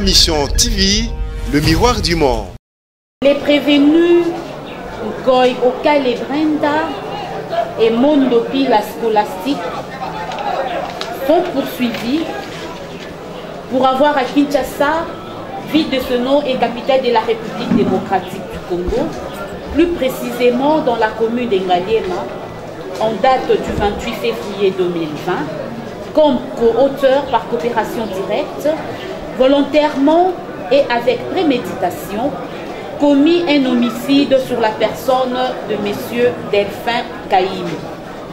Mission TV, le miroir du monde. Les prévenus Goy Okale Brenda et Mondopi la scolastique sont poursuivis pour avoir à Kinshasa, ville de ce nom et capitale de la République démocratique du Congo, plus précisément dans la commune d'Engaliema, en date du 28 février 2020, comme co-auteur par coopération directe, volontairement et avec préméditation, commis un homicide sur la personne de M. Delphin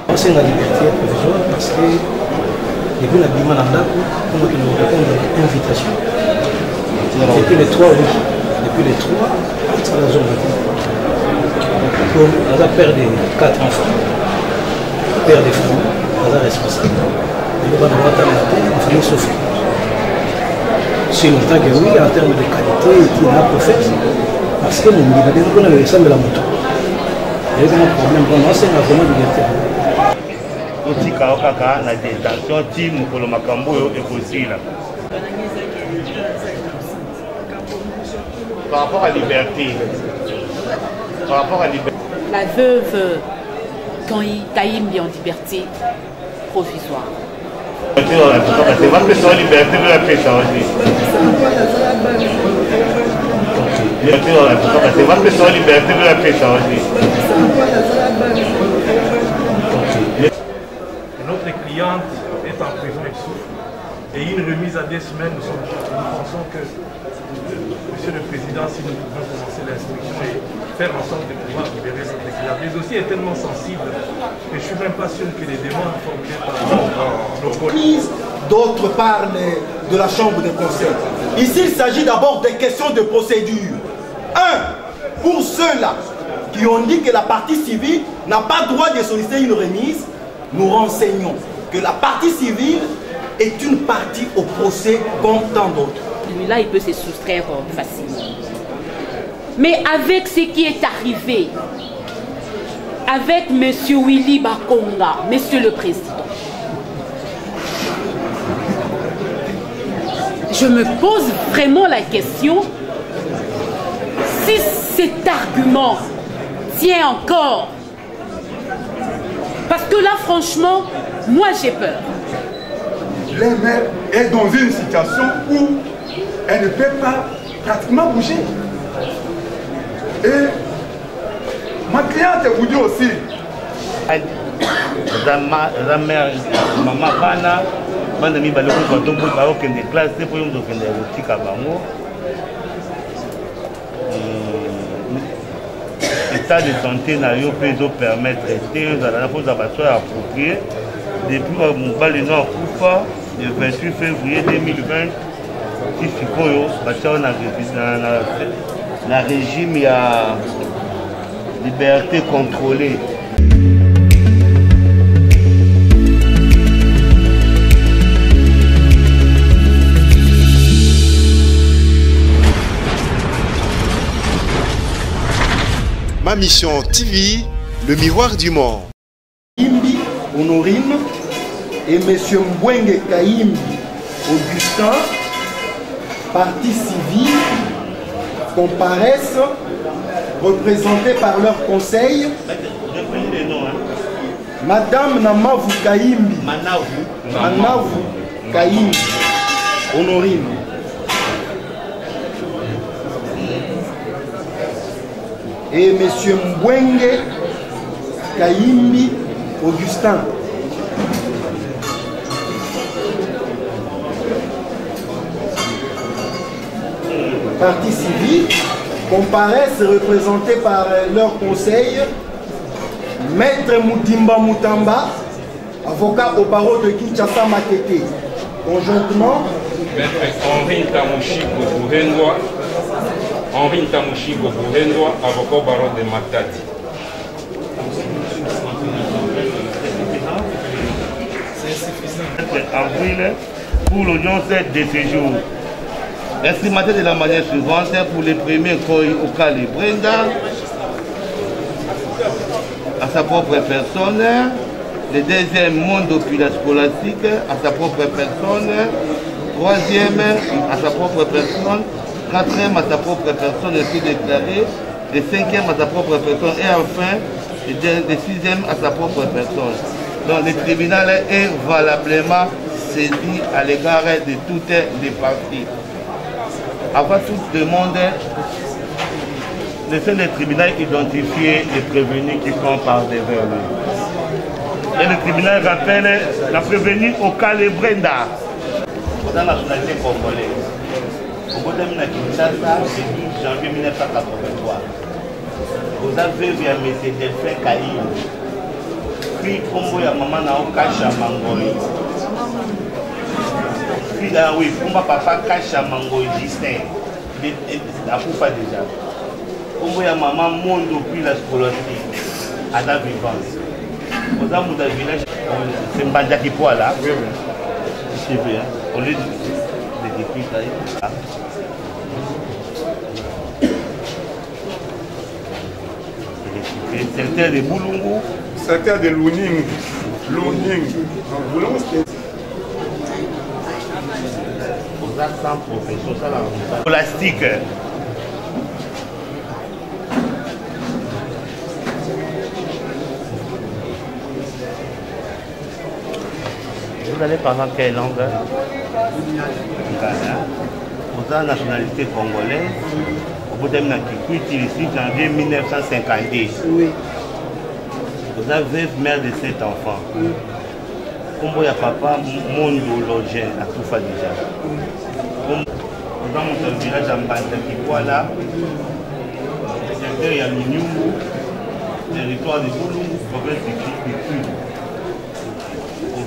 provisoire parce que depuis les trois oui. Depuis les trois ça la zone comme aza père de quatre enfants père responsable si longtemps que oui en termes de qualité eti na prophète parce que molingi na ndenge mpona esambela moto eyekana problème. Mpona asenga vraiment liberté. Totika kaka na détention ti mokolo makambo oyo par rapport à liberté par rapport à liberté. La veuve Caïm est en liberté provisoire. Notre cliente est en prison et souffre. Et une remise à des semaines, nous, sommes, nous pensons que, Monsieur le Président, si nous pouvons commencer l'instruction et faire en sorte de pouvoir libérer notre cliente. Mais aussi est tellement sensible que je ne suis même pas sûr que les demandes formulées par nos collègues. D'autre part, de la Chambre des conseils. Ici, il s'agit d'abord des questions de procédure. Un, pour ceux-là qui ont dit que la partie civile n'a pas droit de solliciter une remise, nous renseignons que la partie civile est une partie au procès comme tant d'autres. Celui-là, il peut se soustraire euh, facilement. Mais avec ce qui est arrivé, avec M. Willy Bakonga, Monsieur le Président, je me pose vraiment la question si cet argument tient encore. Parce que là, franchement, moi j'ai peur. la mère est dans une situation où elle ne peut pas pratiquement bouger. Et ma cliente vous dit aussi, eza ma- eza mare mama bana bana mibale kuka baokende classe te mpo yo moto okende kotika bango. Eh, état de santé na yo mpe ezopermettre te ozala na kozala baso ya approprie depuis ba mobali no akufa le 28 février 2020 ti sikoyo batiao na, na, na, na régime ya liberté contrôlée Ma mission TV, le miroir du monde. Imbi Honorine et M. Mbwenge Kaimbi Augustin, partie civile, comparaissent représentés par leur conseil. Madame Namavu Kaimbi, Manavu. Manavu Kaimbi, Honorine. Et M. Mbwenge Kaimbi Augustin. Partie civile comparaissent représentés par leur conseil Maître Moudimba Moutamba, avocat au barreau de Kinshasa Makete. Conjointement, Maître Henri Buhendwa, Henri Tamushiko Buhendwa, avocat au barreau de Matadi. avril pour l'audience de ce jour. Estimaté de la manière suivante pour les premiers Koi Okale Brenda, à sa propre personne, le deuxième Monde Opula Scolastique, à sa propre personne, troisième à sa propre personne, quatrième à sa propre personne est déclaré, le cinquième à sa propre personne et enfin le sixième à sa propre personne. Donc le tribunal est valablement saisi à l'égard de toutes les parties. Avant toute demande, le seul des tribunal identifier les prévenus qui sont par devers lui. Et le tribunal rappelle la prévenue au cas de Brenda. Nationalité au bout de Kinshasa, le 12 janvier 1983, vous avez vu un M. Delphin Kaïo, puis Kombo ya maman na Kasha Mangoy. Puis là, oui, Kumba papa Kasha Mangoy Justin, akufa déjà. Kombo ya maman Mondo puis la scolastique, à la vivance. Oza muda village, c'est Mbandjaki Poala. Oui, oui. Je sais bien. Au lieu explica aí. Tá? Secteur de Boulungu. Secteur de Luning. Luning. Boulungu, c'est. Plastique. Vous allez parler quelle langue. Vous avez nationalité congolaise. Vous avez na Kikwiti 6 janvier 1952. Oui. Vous avez veuve mère de sept enfants. Kombo ya papa Mondo Login à Toufa déjà. Vous avez mon village à Mbandaki Kuala. Secteur ya Lunyungu. Territoire de Boulungu, province de Kikwiti.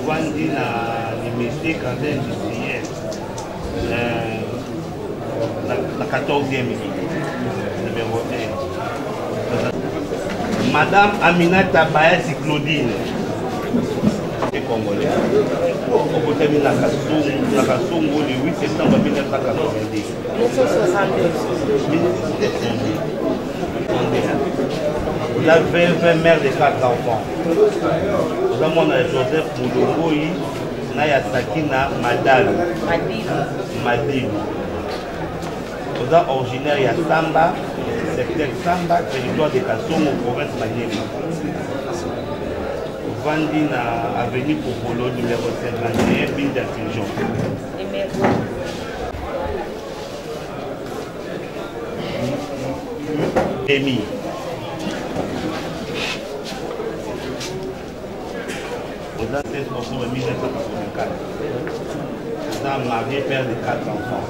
ovandi na université canada industrielle na 14e numéro 1 madame aminata bayasi claudine. E congolais. Okotami na kasongo le 8 septembre 1992 1990. 1962. La veuve mère de quatre enfants. Nous avons Joseph Moulongoyi, Naya Sakina Madal. Madilu. Nous sommes originaires de Samba, secteur Samba, territoire de Kassongo, province Maniema. Vandi na avenue Popolo, numéro 51, ville d'infusion. Emi. Aux ans 16 octobre 1984. Nous sommes mariés, père de quatre enfants.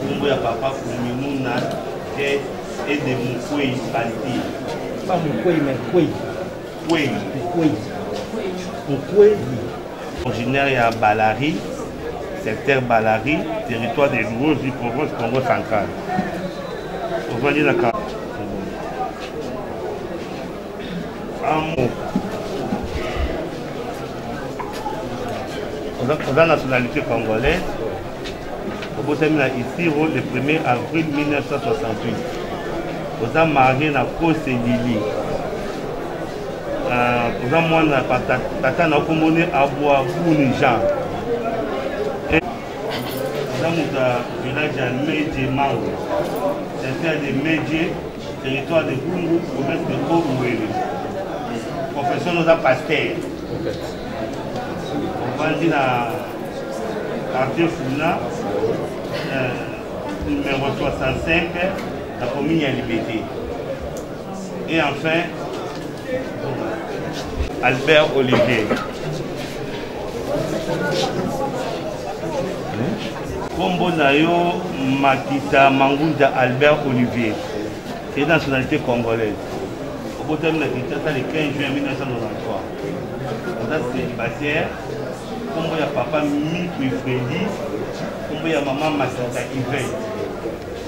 Kumbo ya papa Kumimuna et de Mukwei Banti. Pas Mukwei, mais Kwei. Kwei. Kwei. Mukwei. Originaire ya Balari, secteur Balari, territoire des Louros du province Congo central. Amour. Aux nationalité congolaise, obotami na isiro le 1er avril 1968 oza marie na koselili oza mwana tata na komboni abwa buni jean. Oza moto ya village ya meje mango secteur de meje territoire de bungu province de oruwele profession oza paster ovandi na quartier funa euh, numéro 65, la commune à Liberté. Et enfin, Albert Olivier. Kombo Nayo Makita Mangunda Albert Olivier, qui est nationalité congolaise. Au bout de Kinshasa le 15 juin 1993. On a célibataire, Kombo ya papa Miku Freddy, kombo ya mama masaka ive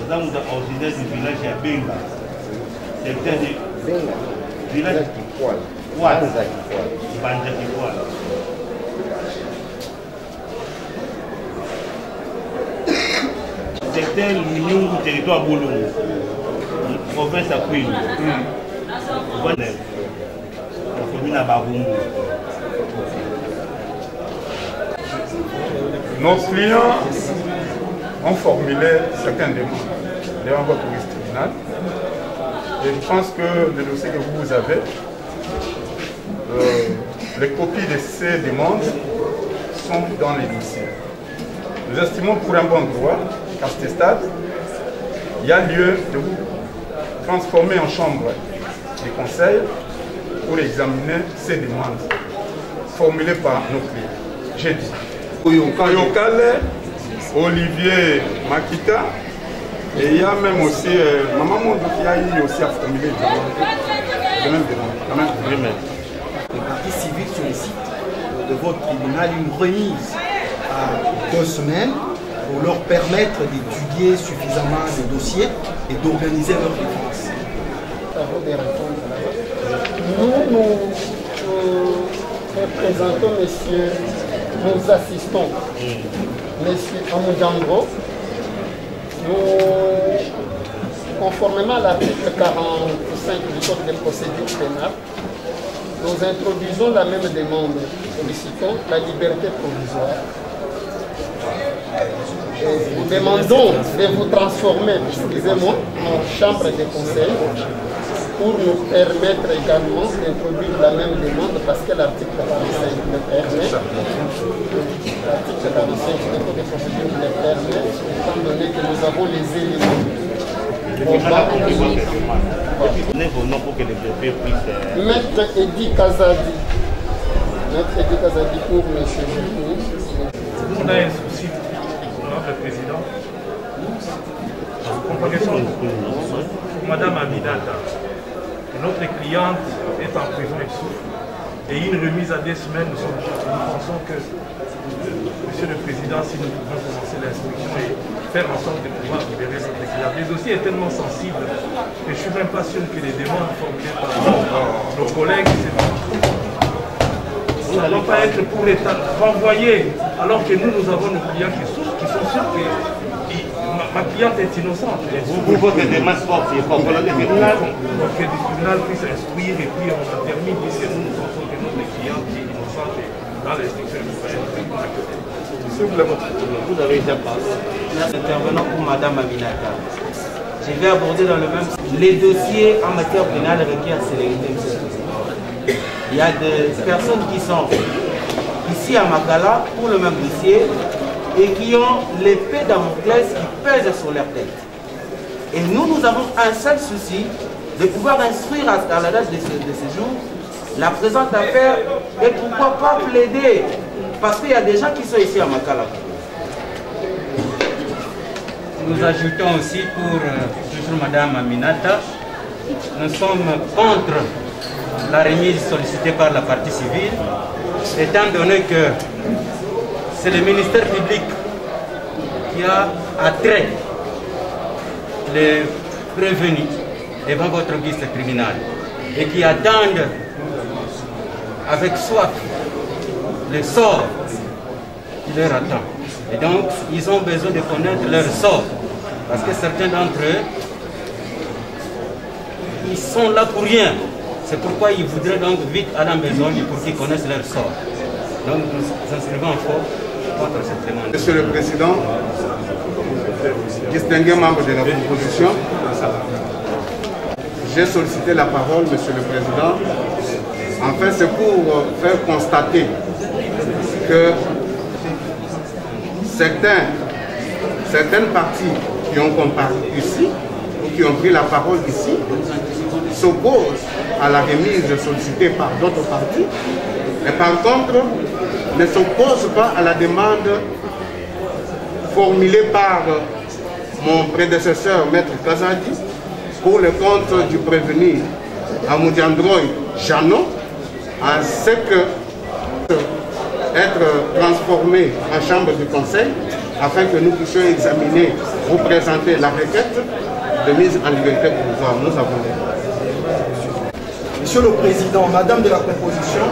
oza moto originaire du village ya benga. Secteur de village banja kikwala secteur lunyungu territoire bolungu province ya kwilu komi na barumbu Nos clients ont formulé certaines demandes devant votre tribunal. Et je pense que le dossier que vous avez, euh, les copies de ces demandes sont dans les dossiers. Nous estimons pour un bon droit qu'à ce stade, il y a lieu de vous transformer en chambre du conseil pour examiner ces demandes formulées par nos clients. J'ai dit. Oyokale, Olivier Makita, et il y a même aussi euh, Maman Mondo qui a eu aussi à formuler des demandes. De même demande. De votre tribunal une remise à deux semaines pour leur permettre d'étudier suffisamment les dossiers et d'organiser leur défense. Nous, nous, nous représentons messieurs, nous assistons monsieur Amoudjandro. Nous, conformément à l'article 45 du Code des procédures pénales, nous introduisons la même demande. Sollicitons la liberté provisoire. Et nous demandons de vous transformer, excusez-moi, en chambre de conseil pour nous permettre également d'introduire la même demande parce que l'article 45 le permet. L'article 45 du Code des procédures le permet, étant donné que nous avons les éléments. Donnez vos noms pour que les bébés puissent. Maître Edi Kazadi. Maître Edi Kazadi pour M. Jukou. On a un souci, notre président. Compagnon pour Madame Aminata. Notre cliente est en prison et souffre. Et une remise à des semaines, nous, sommes, nous pensons que, Monsieur le Président, si nous pouvons commencer l'instruction et faire en sorte de pouvoir libérer notre client. Le dossier est tellement sensible que je ne suis même pas sûr que les demandes formulées par nos collègues, ça ne doit pas être pour l'État renvoyé, alors que nous, nous avons nos clients qui souffrent, qui sont que ma, cliente est innocente. Vous, vous forte, il faut que le tribunal. Donc que le tribunal puisse instruire et puis on en termine, puisque nous, nous pensons que notre cliente est innocente et dans l'instruction. Vous avez déjà parlé. Intervenant pour Madame Aminata. Je vais aborder dans le même Les dossiers en matière pénale requièrent célérité. Il y a des personnes qui sont ici à Makala pour le même dossier et qui ont l'épée Damoclès qui pèse sur leur tête. Et nous, nous avons un seul souci de pouvoir instruire à, la date de ce, de ce jour la présente affaire et pourquoi pas plaider parce qu'il y a des gens qui sont ici à Makala. Nous ajoutons aussi pour euh, toujours Madame Aminata, nous sommes contre la remise sollicitée par la partie civile, étant donné que c'est le ministère public qui a attrait les prévenus devant votre guise tribunal et qui attendent avec soif le sort qui leur attend. Et donc, ils ont besoin de connaître leur sort. Parce que certains d'entre eux, ils sont là pour rien. C'est pourquoi ils voudraient donc vite à la maison pour qu'ils connaissent leur sort. Donc, nous inscrivons fort contre cette demande. Monsieur le Président, distingués membres de la proposition, j'ai sollicité la parole, Monsieur le Président. Enfin, c'est pour faire constater que certains, certaines parties qui ont comparé ici, ou qui ont pris la parole ici, s'opposent à la remise sollicitée par d'autres partis, mais par contre ne s'opposent pas à la demande formulée par mon prédécesseur, Maître Kazadi, pour le compte du prévenu Amoudjandroy Jano, à ce que être transformé en chambre du conseil afin que nous puissions examiner, vous présenter la requête de mise en liberté provisoire. Nous avons Monsieur le Président, Madame de la Composition,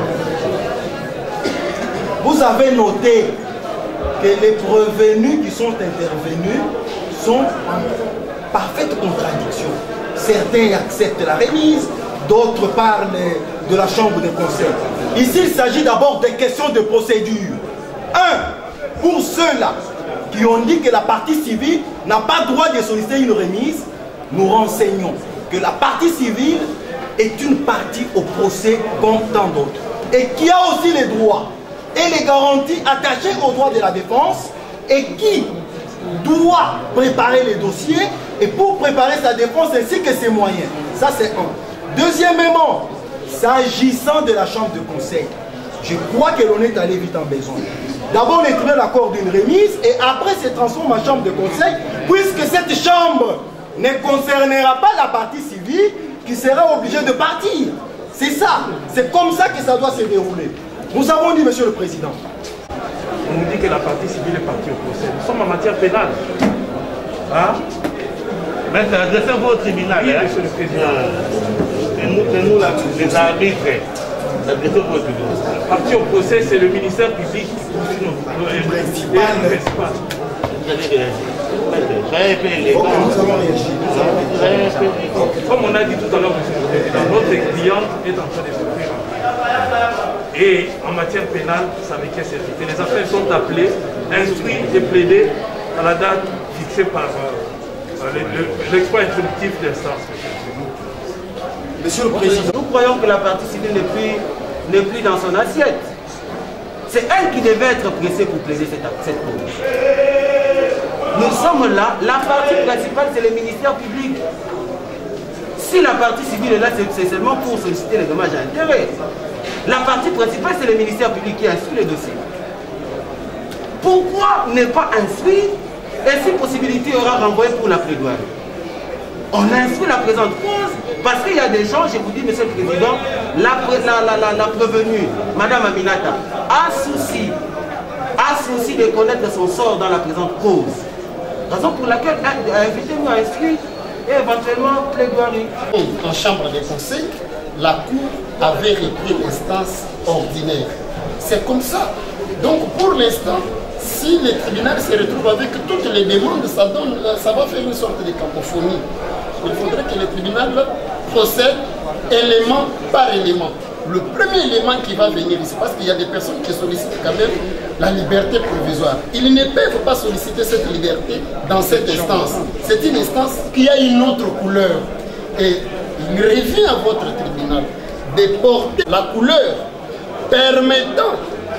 vous avez noté que les prévenus qui sont intervenus sont en parfaite contradiction. Certains acceptent la remise, d'autres parlent de la chambre de conseil. Ici, il s'agit d'abord des questions de procédure. Un, pour ceux-là qui ont dit que la partie civile n'a pas droit de solliciter une remise, nous renseignons que la partie civile est une partie au procès comme tant d'autres et qui a aussi les droits et les garanties attachées aux droits de la défense et qui doit préparer les dossiers et pour préparer sa défense ainsi que ses moyens. Ça c'est un. Deuxièmement, s'agissant de la chambre de conseil, je crois que l'on est allé vite en besoin. D'abord, on écrivait l'accord d'une remise et après se transforme en chambre de conseil puisque cette chambre ne concernera pas la partie civile qui sera obligée de partir. C'est ça. C'est comme ça que ça doit se dérouler. Nous avons dit, Monsieur le Président. On nous dit que la partie civile est partie au procès. Nous sommes en matière pénale. Hein? Mais adressez-vous au tribunal. Oui, hein. Monsieur le Président. C'est nous, c'est nous là, les arbitres. Adressez-vous au tribunal. Partie au procès, c'est le ministère public qui nos- principal. Vous allez réagir. Soyez un peu élégant. Nous peu élégant. Comme on a dit tout à l'heure, Monsieur le Président, notre cliente est en train de. Et en matière pénale, ça requiert certitude. Les affaires sont appelées, instruites et plaidées à la date fixée par euh, l'exploit instructif d'instance. Monsieur le Président. Nous croyons que la partie civile n'est plus, plus dans son assiette. C'est elle qui devait être pressée pour plaider cette, cette cause. Nous sommes là, la partie principale c'est le ministère public. Si la partie civile est là, c'est seulement pour solliciter les dommages à intérêt. La partie principale c'est le ministère public qui instruit le dossier. Pourquoi ne pas instruire et si possibilité aura renvoyé pour la plaidoirie on instruit la présente cause parce qu'il y a des gens, je vous dis, Monsieur le Président, la, la, la, la, prévenue, Madame Aminata, a souci, a souci de connaître son sort dans la présente cause. Raison pour laquelle euh, invitez-nous à instruire et éventuellement plaidoirie. En chambre des conseils, la Cour avait repris l'instance ordinaire. C'est comme ça. Donc pour l'instant, si le tribunal se retrouve avec toutes les demandes, ça, donne, ça va faire une sorte de cacophonie. Il faudrait que le tribunal procède élément par élément. Le premier élément qui va venir ici, parce qu'il y a des personnes qui sollicitent quand même la liberté provisoire. Ils ne peuvent pas solliciter cette liberté dans cette instance. C'est une instance qui a une autre couleur. Et il revient à votre tribunal de porter la couleur permettant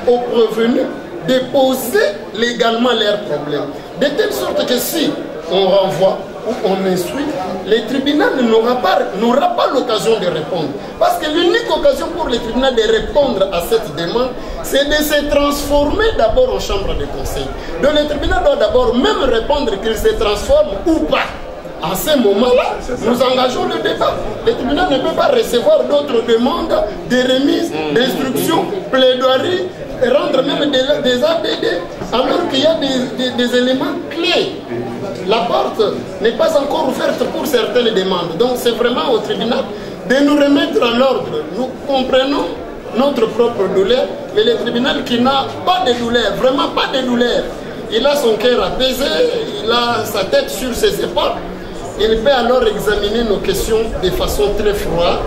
aux prévenus de poser légalement leurs problèmes. De telle sorte que si on renvoie ou on instruit, le tribunal n'aura pas, pas l'occasion de répondre. Parce que l'unique occasion pour le tribunal de répondre à cette demande, c'est de se transformer d'abord en chambre de conseil. Donc le tribunal doit d'abord même répondre qu'il se transforme ou pas. En ce moment-là, nous engageons le débat. Le tribunal ne peut pas recevoir d'autres demandes de remise, d'instruction, plaidoirie, et rendre même des, des ADD, alors qu'il y a des, des- des éléments clés. La porte n'est pas encore ouverte pour certaines demandes. Donc c'est vraiment au tribunal de nous remettre en ordre. Nous comprenons notre propre douleur, mais le tribunal qui n'a pas de douleur, vraiment pas de douleur, il a son cœur apaisé, il a sa tête sur ses épaules. Il peut alors examiner nos questions de façon très froide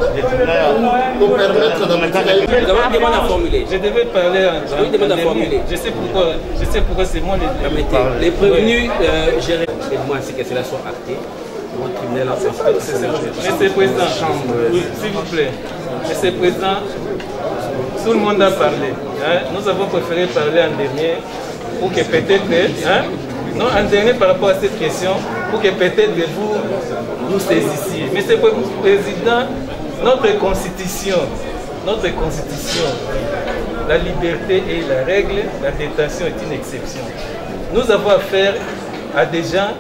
pour nous permettre d'aboutir à une Nous avons une demande à formuler. Je devais parler en à en formuler. Je sais pourquoi, je sais pourquoi c'est moi les prévenus, euh, j'ai moi ainsi que cela soit acté. Mon tribunal a Monsieur le Président, oui, s'il vous plaît. Monsieur le Président, tout le monde a parlé. hein. Nous avons préféré parler en dernier pour que peut-être, hein, non, en dernier par rapport à cette question, pour que peut-être vous nous saisissiez. Monsieur le Président, notre constitution, notre constitution, la liberté est la règle, la détention est une exception. Nous avons affaire à des gens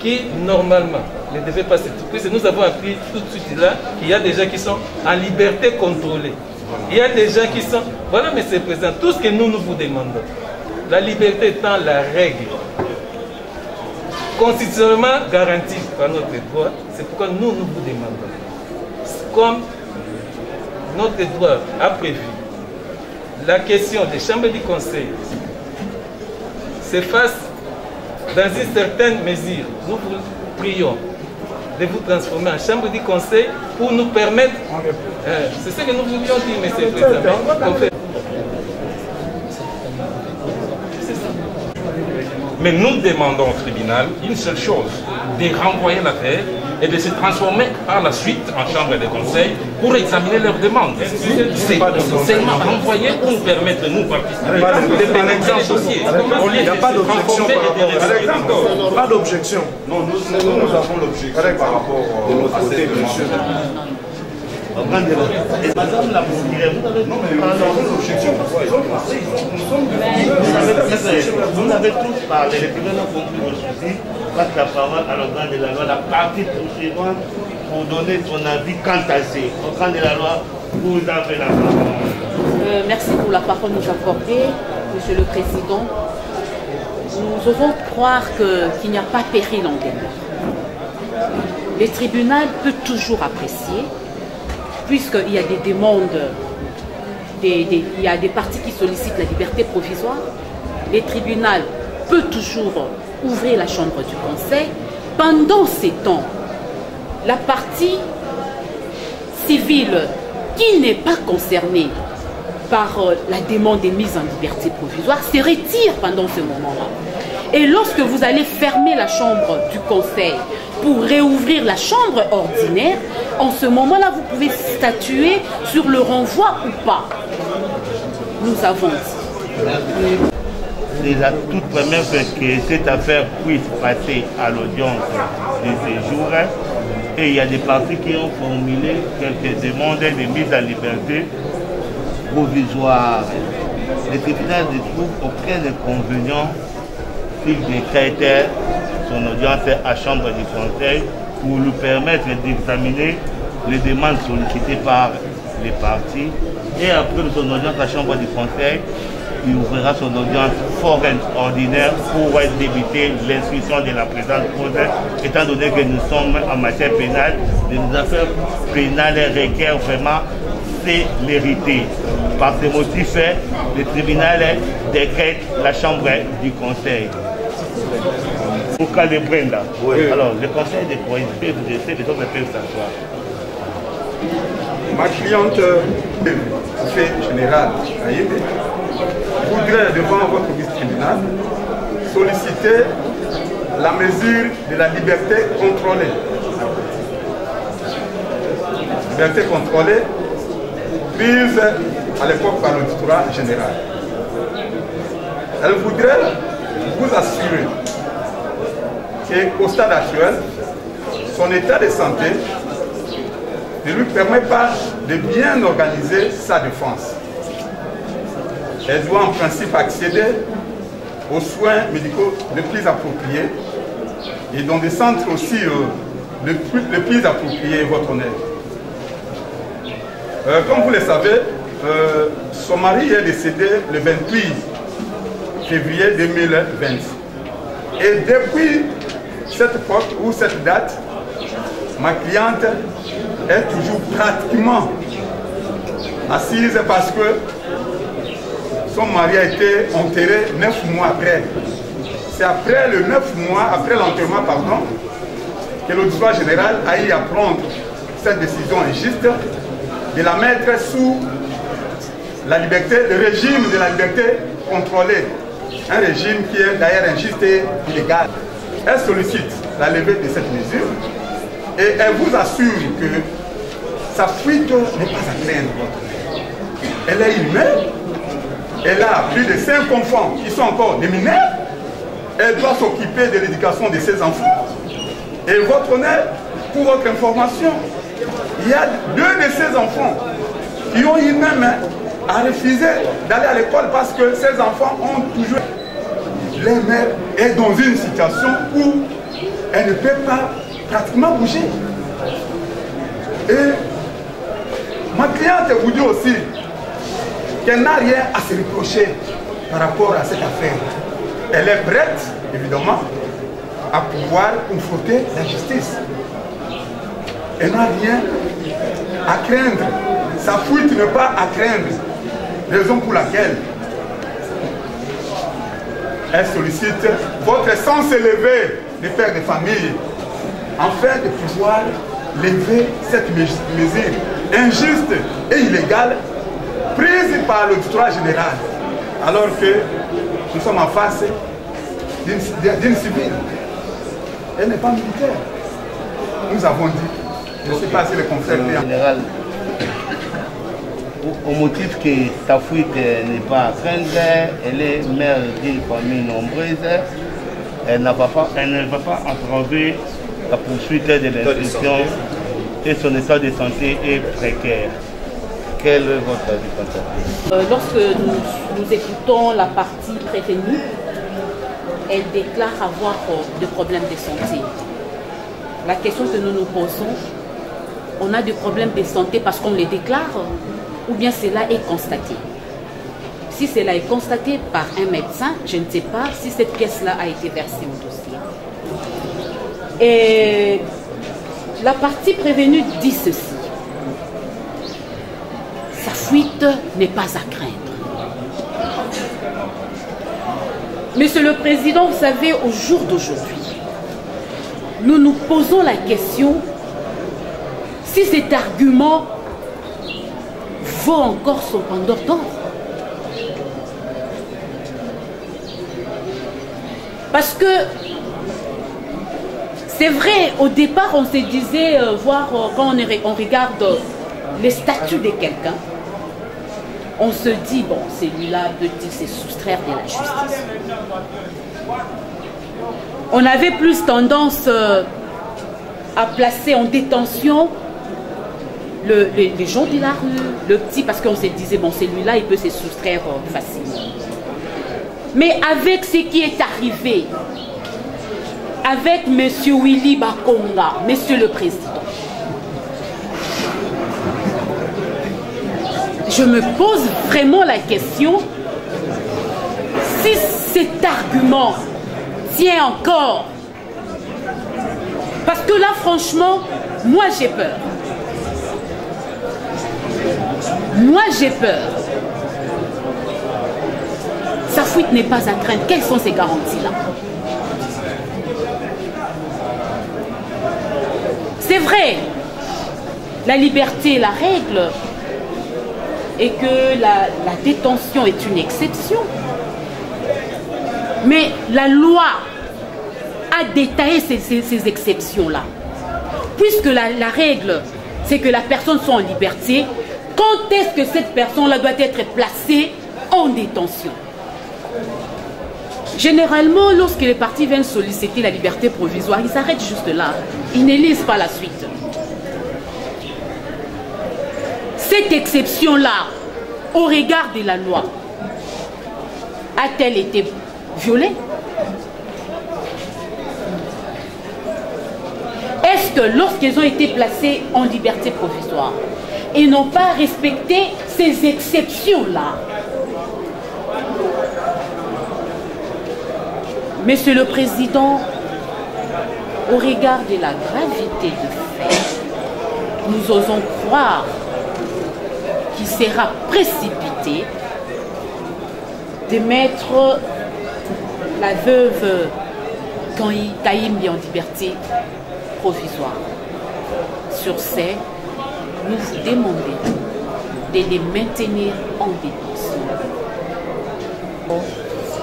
qui, normalement, ne devaient pas se Puisque nous avons appris tout de suite là qu'il y a des gens qui sont en liberté contrôlée. Il y a des gens qui sont... Voilà, Monsieur le Président, tout ce que nous, nous vous demandons. La liberté étant la règle constitutionnellement garantie par notre droit, c'est pourquoi nous, nous vous demandons. Comme notre droit a prévu, la question des chambres du conseil s'efface dans une certaine mesure. Nous vous prions de vous transformer en chambre du conseil pour nous permettre. Euh, c'est ce que nous voulions dire, monsieur le président. mais on fait- C'est ça. Mais nous demandons au tribunal une seule chose, de renvoyer l'affaire et de se transformer par la suite en chambre de conseil pour examiner leurs demandes. C'est seulement renvoyer pour nous permettre, nous, participer, de lieu Il n'y a pas d'objection par rapport encore. Pas d'objection. Non, nous, nous, nous avons l'objection par rapport de notre côté, monsieur. Madame la vous avez. Vous avez tous parlé, les tribunaux ont compris soucis, passe la parole à l'organe de la loi, la partie poursuivante, pour donner son avis quant à ces. Organe de la loi, vous avez la parole. Merci pour la parole nous accorder, Monsieur le Président. Nous devons croire qu'il n'y a pas péril en guerre. Le tribunal peut toujours apprécier, puisqu'il y a des demandes, des- des- il y a des parties qui sollicitent la liberté provisoire. Le tribunal peut toujours ouvrir la chambre du conseil. Pendant ces temps, la partie civile qui n'est pas concernée par euh, la demande de mise en liberté provisoire se retire pendant ce moment-là. Et lorsque vous allez fermer la chambre du conseil pour réouvrir la chambre ordinaire, en ce moment-là, vous pouvez statuer sur le renvoi ou pas. Nous avons. C'est la toute première fois que cette affaire puisse passer à l'audience de ces jours. Et il y a des partis qui ont formulé quelques demandes de mise en liberté provisoire. Le tribunal ne trouve aucun s'il décrète son audience à chambre du conseil pour lui permettre d'examiner les demandes sollicitées par les partis. Et après son audience à chambre du conseil, il ouvrira son audience foraine ordinaire pour débuter l'instruction de la présente cause, étant donné que nous sommes en matière pénale, les affaires pénales requièrent vraiment célérité. Par ces motifs, le tribunal décrète la chambre du conseil. Au cas de Brenda, alors le conseil de coïncidence, je sais, les autres peuvent s'asseoir. Ma cliente fait général Aïe, voudrait devant votre vice-tribunal solliciter la mesure de la liberté contrôlée. Liberté contrôlée prise à l'époque par l'auditorat général. Elle voudrait vous assurer qu'au stade actuel, son état de santé ne lui permet pas de bien organiser sa défense. Elle doit en principe accéder aux soins médicaux les plus appropriés et dans des centres aussi euh, les, plus, les appropriés, votre honneur. Euh, comme vous le savez, euh, son mari est décédé le 28 février 2020. Et depuis cette époque ou cette date, ma cliente est toujours pratiquement assise parce que son mari a été enterré neuf mois après. C'est après le neuf mois, après l'enterrement, pardon, que l'auditoire général a eu à prendre cette décision injuste de la mettre sous la liberté, le régime de la liberté contrôlée. Un régime qui est d'ailleurs injuste et illégal. Elle sollicite la levée de cette mesure et elle vous assure que sa fuite n'est pas à craindre. Elle est humaine, elle a plus de cinq enfants qui sont encore des mineurs, elle doit s'occuper de l'éducation de ses enfants. Et votre honneur, pour votre information, il y a deux de ses enfants qui ont eu même à refuser d'aller à l'école parce que ces enfants ont toujours... Les mères est dans une situation où elle ne peut pas pratiquement bouger. Et ma cliente vous dit aussi qu'elle n'a rien à se reprocher par rapport à cette affaire. Elle est prête, évidemment, à pouvoir confronter la justice. Elle n'a rien à craindre. Sa fuite n'est pas à craindre. Raison pour laquelle elle sollicite votre sens élevé de père de famille afin de pouvoir lever cette mesure injuste et illégale prise par l'auditoire général alors que nous sommes en face d'une civile. Elle n'est pas militaire. Nous avons dit, je ne sais pas si En général, au, au motif que sa fuite n'est pas à craindre, elle est mère d'une famille nombreuse, elle, n'a pas, elle ne va pas entraver la poursuite de l'instruction et son état de santé est précaire. Quel est votre avis quant Euh, lorsque nous, nous écoutons la partie prévenue, elle déclare avoir euh, des problèmes de santé. La question que nous nous posons, on a des problèmes de santé parce qu'on les déclare ou bien cela est constaté Si cela est constaté par un médecin, je ne sais pas si cette pièce-là a été versée au dossier. Et la partie prévenue dit ceci. Sa fuite n'est pas à craindre. Monsieur le Président, vous savez, au jour d'aujourd'hui, nous nous posons la question si cet argument vaut encore son pendant. Parce que c'est vrai, au départ, on se disait, euh, voir euh, quand on, regarde euh, les statuts de quelqu'un, on se dit, bon, celui-là peut-il se soustraire de la justice. On avait plus tendance à placer en détention le- les, les gens de la rue, le petit, parce qu'on se disait, bon, celui-là, il peut se soustraire euh, facilement. Mais avec ce qui est arrivé, avec M. Willy Bakonga, Monsieur le Président, je me pose vraiment la question si cet argument tient encore. Parce que là, franchement, moi j'ai peur. Moi j'ai peur. Sa fuite n'est pas à craindre. Quelles sont ces garanties-là? C'est vrai, la liberté est la règle et que la, détention est une exception. Mais la loi a détaillé ces, exceptions-là. Puisque la règle, c'est que la personne soit en liberté, quand est-ce que cette personne-là doit être placée en détention? Généralement, lorsque les partis viennent solliciter la liberté provisoire, ils s'arrêtent juste là. Ils ne lisent pas la suite. Cette exception-là, au regard de la loi, a-t-elle été violée? Est-ce que lorsqu'ils ont été placés en liberté provisoire, ils n'ont pas respecté ces exceptions-là Monsieur le Président, au regard de la gravité du fait, nous osons croire qu'il sera précipité de mettre la veuve Kaïmbi en liberté provisoire. Sur ce, nous demandons de les maintenir en détention.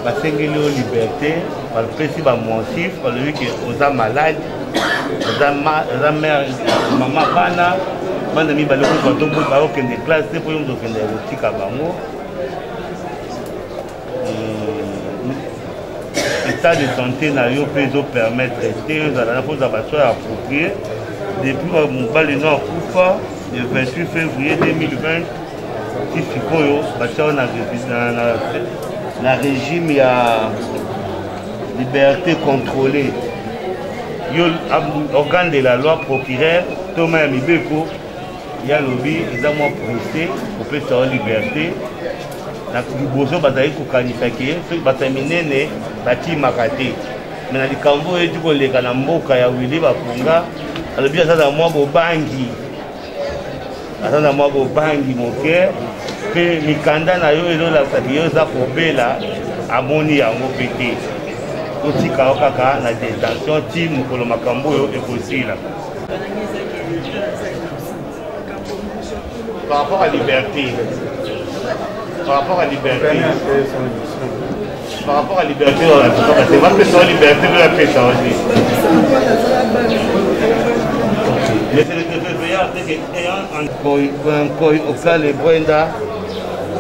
basengeli oyo liberté bapesi bamotif balobi ke oza malade oza mama bana bana mibale oyo baokende classe te mpo yo moto okende kotika bango. État de santé na yo mpe ezopermettre te ozala na mpoza basoya approprié depuis ba- mobali no akufa le 28 février 2020 ti sikoyo batia na, na, na, na régime ya liberté contrôlée. Yo am- organe de la loi procureur to ma ya mibeko ye alobi eza mwa procès kopesa yo liberté. Na liboso bazali kokanisa ke soki bato ya minene bakimaka te. Me na likambo oyo eti koleka na mboka ya wili bapunga alobi aza na mwa bobangi aza na mwa bobangi moke mpe mikanda na yo elolakisaki yo eza kobela. Amoni yango mpe te. Totika yo kaka na detention ti mokolo makambo oyo ekosila. Par rapport à liberté. Par rapport à liberté. Par rapport à liberté c'est pas question liberté de la paix changer okale brenda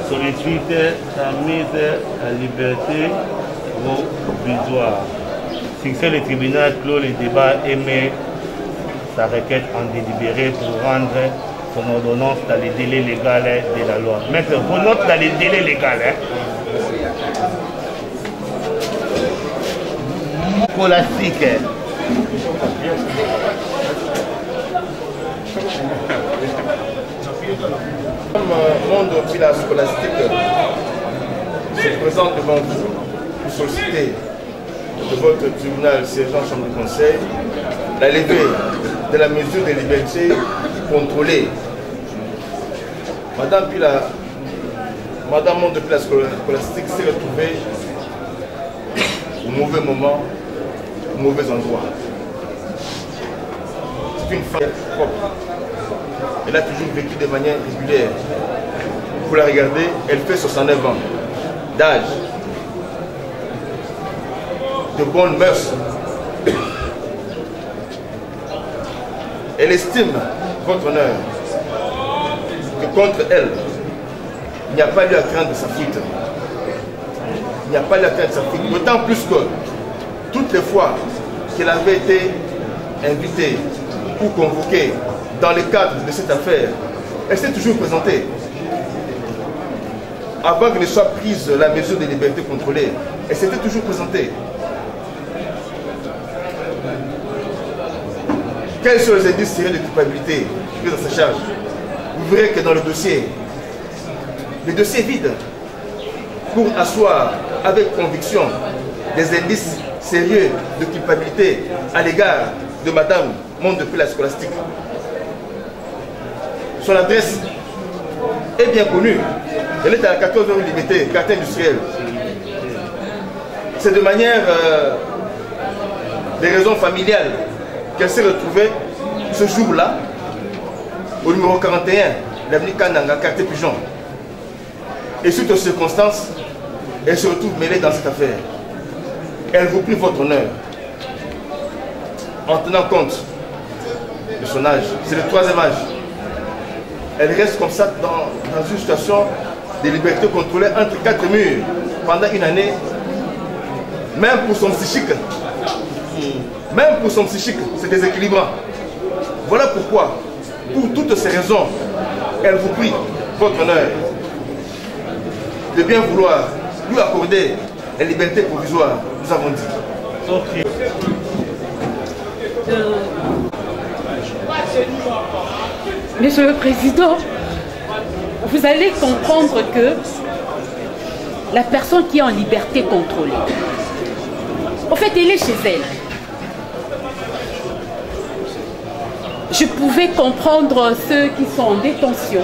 sollicite sa mise à liberté provisoire fixer le tribunal clôt le débat et met sa requête en délibéré pour rendre son ordonnance dans les délais légaux de la loi. Maître, vos notes dans les délais légaux. Hein? Scolastique. Comme monde puis la scolastique se présente devant vous pour solliciter de votre tribunal siégeant chambre de conseil la levée de la mesure de liberté contrôlée. Madame Pila, Madame Monde de Place Scolastique s'est retrouvée au mauvais moment, au mauvais endroit. C'est une femme propre. Elle a toujours vécu de manière régulière. Vous la regardez, elle fait 69 ans d'âge, de bonnes mœurs. Elle estime votre honneur que contre elle, il n'y a pas lieu à craindre sa fuite. Il n'y a pas lieu à craindre sa fuite. D'autant plus que toutes les fois qu'elle avait été invitée ou convoquée dans le cadre de cette affaire, elle s'est toujours présentée. Avant que ne soit prise la mesure de liberté contrôlée, elle s'était toujours présentée. Quels sont les indices tirés de culpabilité pris dans sa charge? Vous verrez que dans le dossier, le dossier est vide pour asseoir avec conviction des indices sérieux de culpabilité à l'égard de Madame Monde depuis la scolastique. Son adresse est bien connue. Elle est à la 14 heures limitée, quartier industriel. C'est de manière euh, des raisons familiales qu'elle s'est retrouvée ce jour-là au numéro 41, l'avenue Kananga, quartier Pigeon. Et suite aux circonstances, elle se retrouve mêlée dans cette affaire. Elle vous prie votre honneur en tenant compte de son âge. C'est le troisième âge. Elle reste comme ça dans, dans une situation de liberté contrôlée entre quatre murs pendant une année, même pour son psychique. Même pour son psychique, c'est déséquilibrant. Voilà pourquoi, pour toutes ces raisons, elle vous prie, votre honneur, de bien vouloir lui accorder la liberté provisoire, nous avons dit. Monsieur le Président, vous allez comprendre que la personne qui est en liberté contrôlée, en fait, elle est chez elle. Je pouvais comprendre ceux qui sont en détention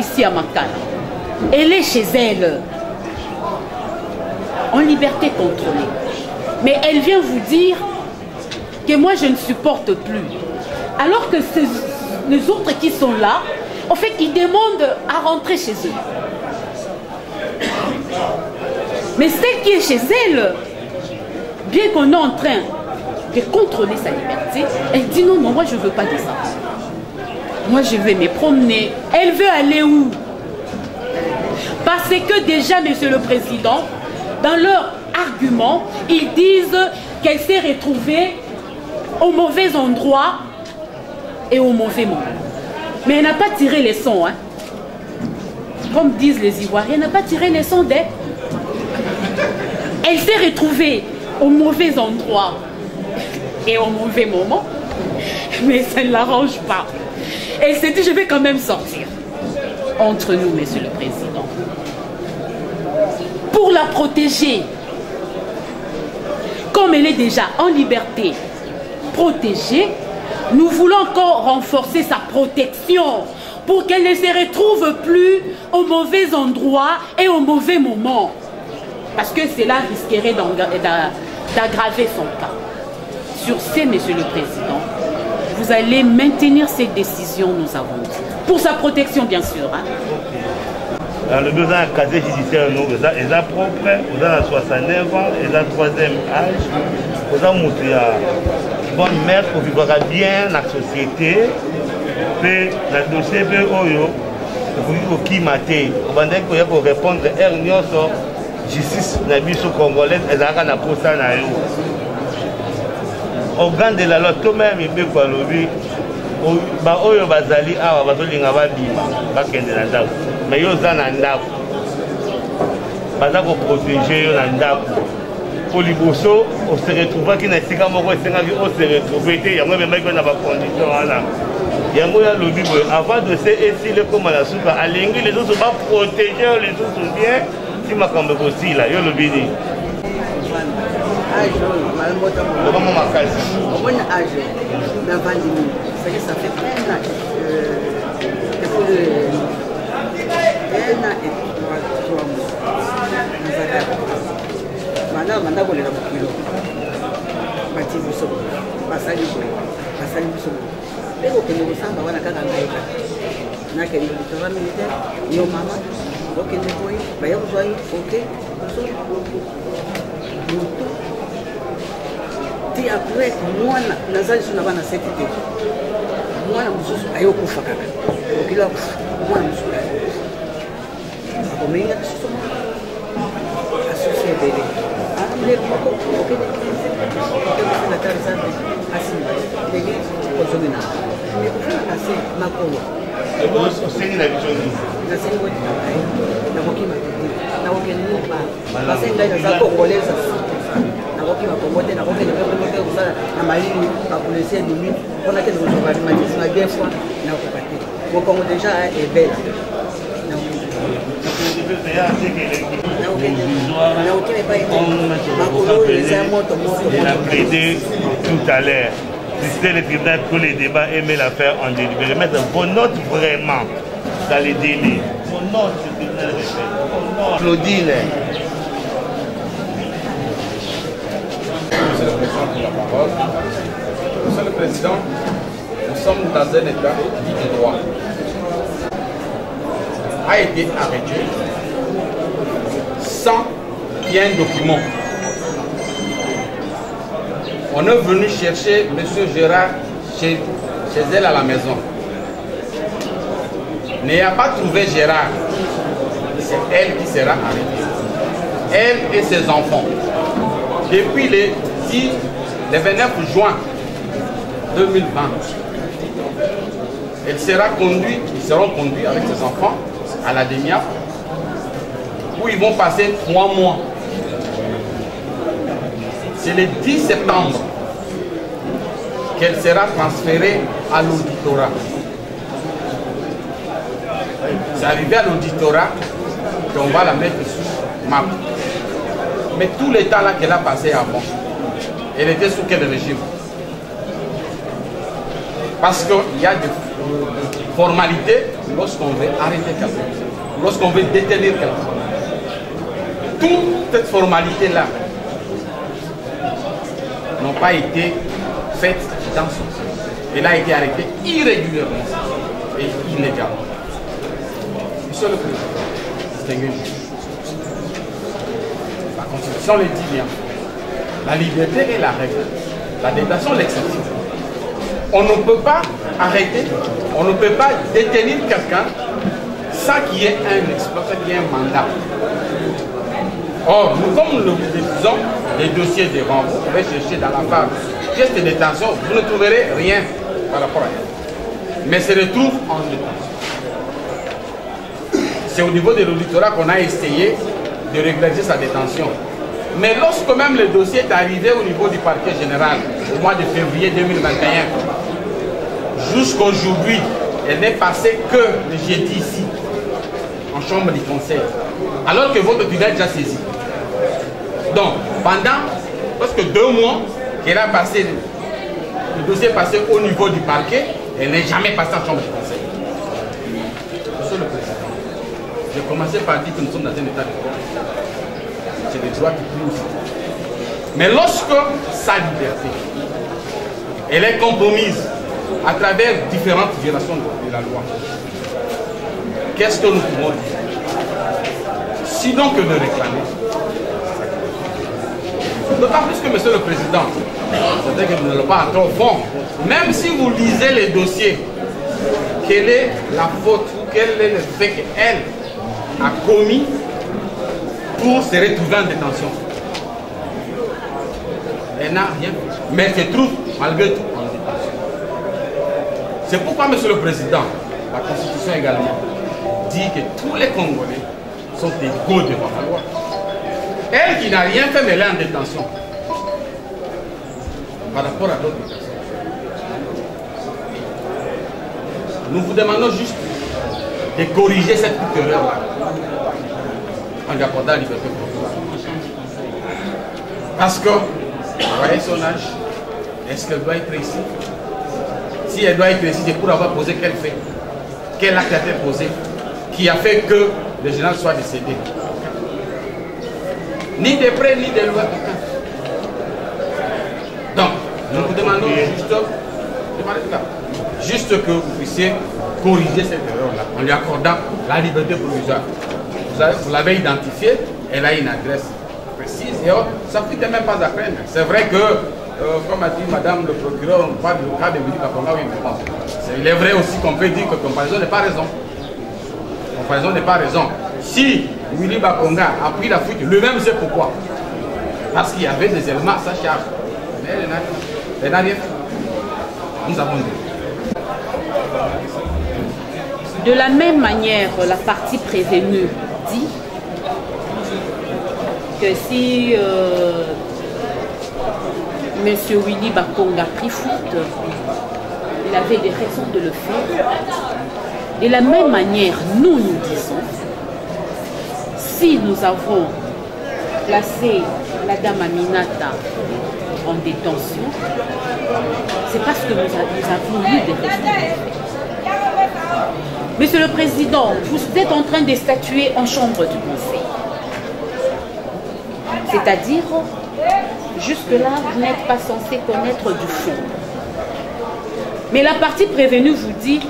ici à Makala. Elle est chez elle, en liberté contrôlée. Mais elle vient vous dire que moi je ne supporte plus. Alors que ces, les autres qui sont là, en fait, ils demandent à rentrer chez eux. Mais celle qui est chez elle, bien qu'on est en train de contrôler sa liberté, elle dit non, non, moi je ne veux pas de ça. Moi je vais me promener. Elle veut aller où? Parce que déjà, Monsieur le Président, dans leur argument, ils disent qu'elle s'est retrouvée au mauvais endroit et au mauvais moment. Mais elle n'a pas tiré les sons. Hein. Comme disent les Ivoiriens, elle n'a pas tiré les sons d'elle. Elle s'est retrouvée au mauvais endroit et au mauvais moment. Mais ça ne l'arrange pas. Elle s'est dit, je vais quand même sortir. Entre nous, Monsieur le Président. Pour la protéger, comme elle est déjà en liberté, protégée, nous voulons encore renforcer sa protection pour qu'elle ne se retrouve plus au mauvais endroit et au mauvais moment. Parce que cela risquerait d'aggraver son cas. Sur ce, Monsieur le Président, vous allez maintenir cette décision, nous avons dit. Pour sa protection, bien sûr. Hein. alobi oza na casier judiciaire no eza propre oza na 69 ans eza troisième âge oza moto ya bonne mère ovivaka bien na société. Mpe na dossier mpe oyo okoki kokima te obandaki koya korépondre ere nyonso justice na biso congolaise ezalaka na posa na yo. Organe de la loi to meme mibeko alobi baoyo bazali awa bazolinga babima bakende na ndako. Me yo oza na ndako. Baza koprotege yo na ndako po liboso ose retrouvaki na esika moko esengaki ose retrouve te. Yango ememaki na bacondition wana yango oyo alobi boye avant dossier esili ekóma na suka alingi lisusu baprotege yo lisusu bien. Ti makambo ekosila yo olobi nini? Oyo lokamo makasi. Omoni âge navandi mingi cestadire ça fait un an depuis un an et trois mois manda manda kolela mokilo. Bati biso basali boye basali biso boye. Mpe kokende kosamba wana kaka ngai kaka nakende littoral militaire yo mama okende boye baya kozwa ye oke motu ti après mwana naza lisu na bana seti te. Mwana mosusu aye okufa kaka. Mokili akufa mwana mosusu aye okufa. Akomenga biso asusi ebele couleur moko okende crise ekosenata resemble asima ndenge kozongi na mais ofrere ase makolo osengi na biso nini nasengi nakoki makidi nakokende nini basengi ngai naza congolaise nakoki bakongo te nakokende pekongo te kosala na malili bapolisier dimi mpona kende kozoka animatisme bien fois nakoka te bokongo déjà ebela Il a plaidé tout à l'heure. Si c'était le tribunal que les débats aimaient la faire en délibéré, mais vos notes vraiment dans les délais. Vos notes, le tribunal Claudine. Monsieur le Président pour la parole. Monsieur le Président, nous sommes dans un état dit de droit. A été arrêté un document. On est venu chercher M. Gérard chez, chez elle à la maison. N'ayant pas trouvé Gérard, c'est elle qui sera arrêtée. Elle et ses enfants. Depuis le, 10, le 29 juin 2020, elle sera conduite, ils seront conduits avec ses enfants à la DEMIA où ils vont passer trois mois. C'est le 10 septembre qu'elle sera transférée à l'auditorat. C'est arrivé à l'auditorat qu'on va la mettre sous map. Mais tout le temps là qu'elle a passé avant, elle était sous quel régime? Parce qu'il y a des formalités lorsqu'on veut arrêter quelqu'un, lorsqu'on veut détenir quelqu'un. Toute cette formalité-là n'ont pas été faites dans son Elle a été arrêtée irrégulièrement et illégalement. Monsieur le Président, la Constitution le dit bien. La liberté est la règle. La détention l'exception. On ne peut pas arrêter, on ne peut pas détenir quelqu'un sans qu'il y ait un exploit, sans qu'il y ait un mandat. Or, nous, comme nous diffusons les dossiers devant vous, vous pouvez chercher dans la phase pièce de détention, vous ne trouverez rien par rapport à elle. Mais se retrouve en détention. C'est au niveau de l'auditorat qu'on a essayé de régulariser sa détention. Mais lorsque même le dossier est arrivé au niveau du parquet général, au mois de février 2021, jusqu'aujourd'hui, elle n'est passée que le jeudi ici, en chambre du conseil, alors que votre tribunal est déjà saisi. Donc, pendant presque deux mois qu'elle a passé, le dossier passé au niveau du parquet, elle n'est jamais passée en chambre du conseil. Monsieur le Président, j'ai commencé par dire que nous sommes dans un état de droit. C'est le droit qui plus. Mais lorsque sa liberté, elle est compromise à travers différentes violations de la loi, qu'est-ce que nous pouvons dire? Sinon que de réclamer. D'autant plus que, Monsieur le Président, c'est-à-dire que vous n'allez pas entrer au fond, même si vous lisez les dossiers, quelle est la faute ou quel est le fait qu'elle a commis pour se retrouver en détention? Elle n'a rien mais elle se trouve malgré tout en détention. C'est pourquoi, Monsieur le Président, la Constitution également dit que tous les Congolais sont égaux devant la loi. Elle qui n'a rien fait, mais elle est en détention. Par rapport à d'autres personnes. Nous vous demandons juste de corriger cette petite erreur-là en accordant la liberté. Parce que, vous voyez son âge, est-ce qu'elle doit être ici? Si elle doit être ici, c'est pour avoir posé quel fait? Quel acte a été posé qui a fait que le général soit décédé? Ni de près, ni de loin. Donc, nous vous demandons juste, juste que vous puissiez corriger cette erreur-là en lui accordant la liberté provisoire. Vous avez- Vous l'avez identifié, elle a une adresse précise et autres. Ça ne fait même pas à peine. C'est vrai que, euh, comme a dit Madame le procureur, on parle du cas de Willy Kaponga, oui, mais bon, c'est- il est vrai aussi qu'on peut dire que comparaison n'est pas raison. Comparaison n'est pas raison. Si Willy Bakonga a pris la fuite, lui-même sait pourquoi. Parce qu'il y avait des éléments à sa charge. Mais fait. Nous avons dit. De la même manière, la partie prévenue dit que si euh, M. Willy Bakonga a pris fuite, il avait des raisons de le faire. De la même manière, nous nous disons, si nous avons placé la dame Aminata en détention, c'est parce que nous, avons eu des. Monsieur le Président, vous êtes en train de statuer en chambre du Conseil. C'est-à-dire, jusque-là, vous n'êtes pas censé connaître du fond. Mais la partie prévenue vous dit,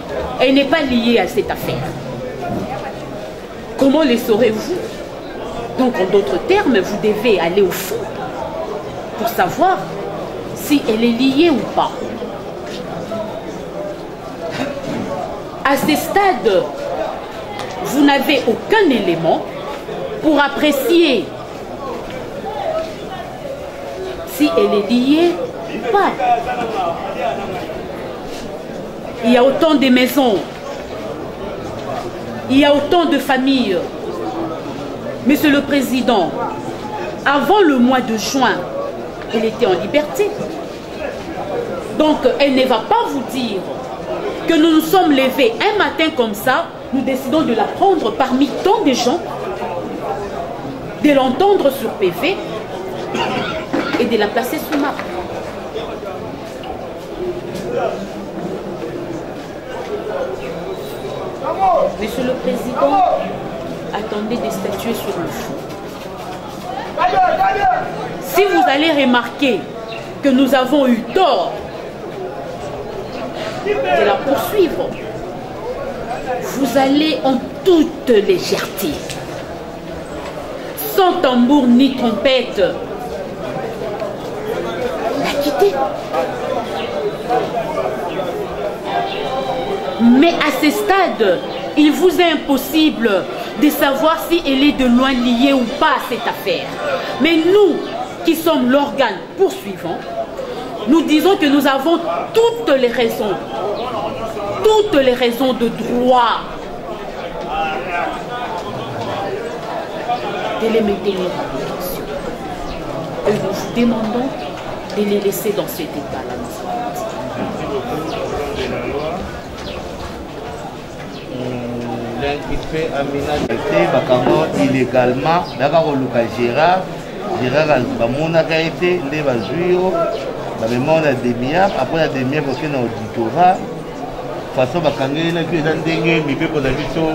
elle n'est pas liée à cette affaire. Comment le saurez-vous? Donc, en d'autres termes, vous devez aller au fond pour savoir si elle est liée ou pas. À ce stade, vous n'avez aucun élément pour apprécier si elle est liée ou pas. Il y a autant de maisons, il y a autant de familles. Monsieur le Président, avant le mois de juin, elle était en liberté. Donc, elle ne va pas vous dire que nous nous sommes levés un matin comme ça, nous décidons de la prendre parmi tant de gens, de l'entendre sur PV et de la placer sous map. Monsieur le Président, attendez de statuer sur le fond. Si vous allez remarquer que nous avons eu tort de la poursuivre, vous allez en toute légèreté, sans tambour ni trompette, la quitter. Mais à ce stade, il vous est impossible de savoir si elle est de loin liée ou pas à cette affaire. Mais nous, qui sommes l'organe poursuivant, nous disons que nous avons toutes les raisons, toutes les raisons de droit de les maintenir en. Et nous vous demandons de les laisser dans cet état-là. L'inculpé Amina bakango illégalement. Gérard. Gérard bamonaka ye te nde bazwi yo bamema na apres na demiap oke na auditorat façon bakangeli naki eza ndenge mibeko na biso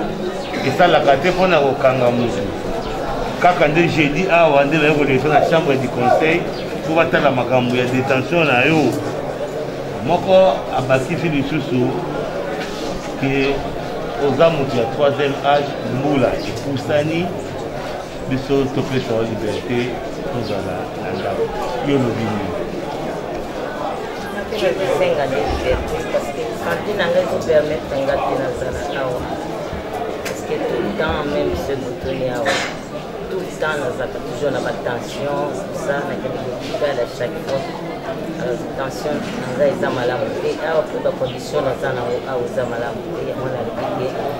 esalaka motu kaka nde jeudi kolekisa na chambre du conseil mpo batala makambo ya détention na yo moko oza moto ya troisième âge mbula epusani. Biso topesa yo liberté tozala na ndako. Yo lobi nini? Nakosenga nde liberté parce que santé na ngai ezopermettre nga te nazala awa. Parce que tout le temps même se botoni awa tout le temps nazalaka toujours na batension tout ça nakende kopital à chaque fois. Alors tension na ngai eza malamu te. Awa mpe bacondition naza nango awa eza malamu te. Yango nalobi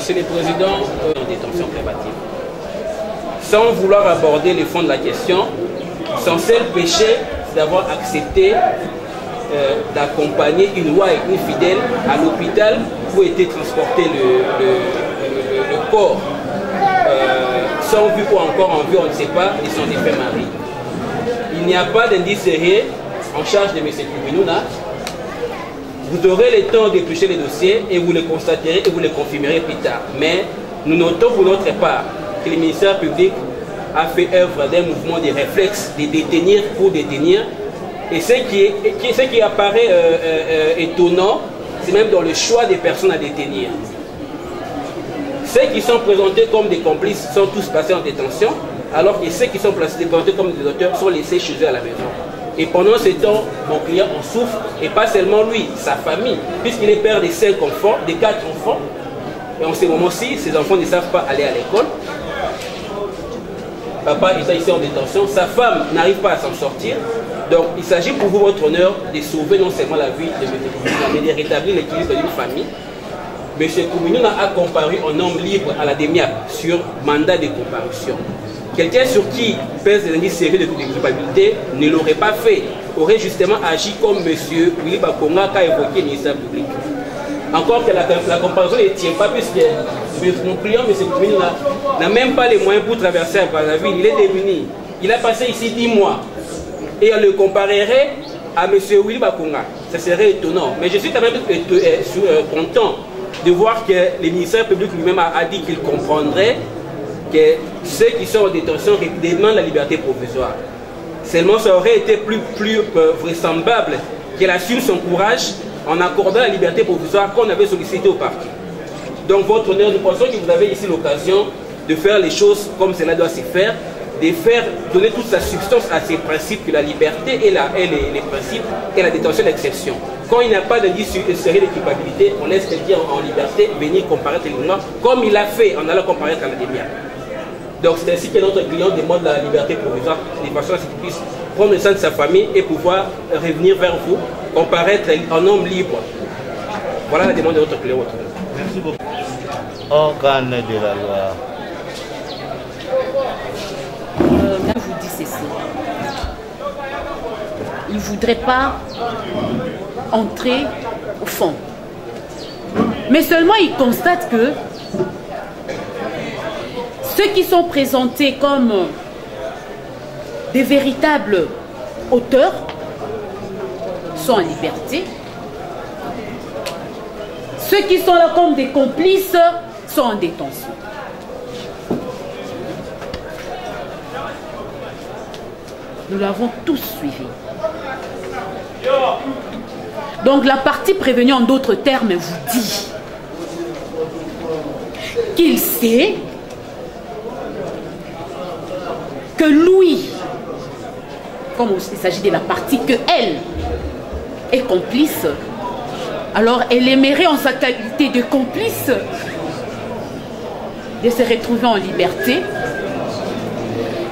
Monsieur le Président, en détention préventive. Sans vouloir aborder le fond de la question, son seul péché, d'avoir accepté euh, d'accompagner une loi et une fidèle à l'hôpital où était transporté le, corps, euh, sans vue ou encore en vue, on ne sait pas, de son défunt mari. Il n'y a pas d'indice sérieux en charge de M. Kubinouna. Vous aurez le temps d'éplucher les dossiers et vous le constaterez et vous le confirmerez plus tard. Mais nous notons pour notre part que le ministère public a fait œuvre d'un mouvement de réflexe de détenir pour détenir. Et ce qui, est, ce qui apparaît euh, euh, étonnant, c'est même dans le choix des personnes à détenir. Ceux qui sont présentés comme des complices sont tous passés en détention, alors que ceux qui sont présentés comme des auteurs sont laissés chez eux à la maison. Et pendant ce temps, mon client en souffre, et pas seulement lui, sa famille, puisqu'il est père de cinq enfants, de quatre enfants. Et en ce moment-ci, ces enfants ne savent pas aller à l'école. Papa est ici en détention, sa femme n'arrive pas à s'en sortir. Donc il s'agit pour vous, votre honneur, de sauver non seulement la vie de M. Kouminouna, mais de rétablir l'équilibre d'une famille. M. Kouminouna a comparu en homme libre à la DEMIAP sur mandat de comparution. Quelqu'un sur qui pèse l'indice sérieux de culpabilité ne l'aurait pas fait, aurait justement agi comme M. Willy Bakonga qu'a évoqué le ministère public. Encore que la, comparaison ne tient pas puisque mon client, M. Koumini, n'a même pas les moyens pour traverser la ville. Il est démuni. Il a passé ici 10 mois. Et on le comparerait à M. Willy Bakonga. Ce serait étonnant. Mais je suis quand même euh, content de voir que le ministère public lui-même a dit qu'il comprendrait que ceux qui sont en détention demandent la liberté provisoire. Seulement, ça aurait été plus, plus euh, vraisemblable qu'elle assume son courage en accordant la liberté provisoire qu'on avait sollicité au parquet. Donc, votre honneur, nous pensons que vous avez ici l'occasion de faire les choses comme cela doit se faire, de faire donner toute sa substance à ces principes que la liberté et, la, et les, les, principes et la détention d'exception. Quand il n'y a pas d'indice sérieux de culpabilité, on laisse quelqu'un en liberté venir comparaître les comme il a fait en allant comparaître à la. Donc c'est ainsi que notre client demande la liberté provisoire de façon à ce qu'il puisse prendre soin de sa famille et pouvoir revenir vers vous, comparaître en homme libre. Voilà la demande de votre client. Merci beaucoup. Organe de la loi. Euh, je vous dis ceci. Il ne voudrait pas entrer au fond. Mais seulement il constate que ceux qui sont présentés comme des véritables auteurs sont en liberté. Ceux qui sont là comme des complices sont en détention. Nous l'avons tous suivi. Donc la partie prévenue en d'autres termes vous dit qu'il sait que Louis, comme il s'agit de la partie que elle est complice, alors elle aimerait en sa qualité de complice de se retrouver en liberté.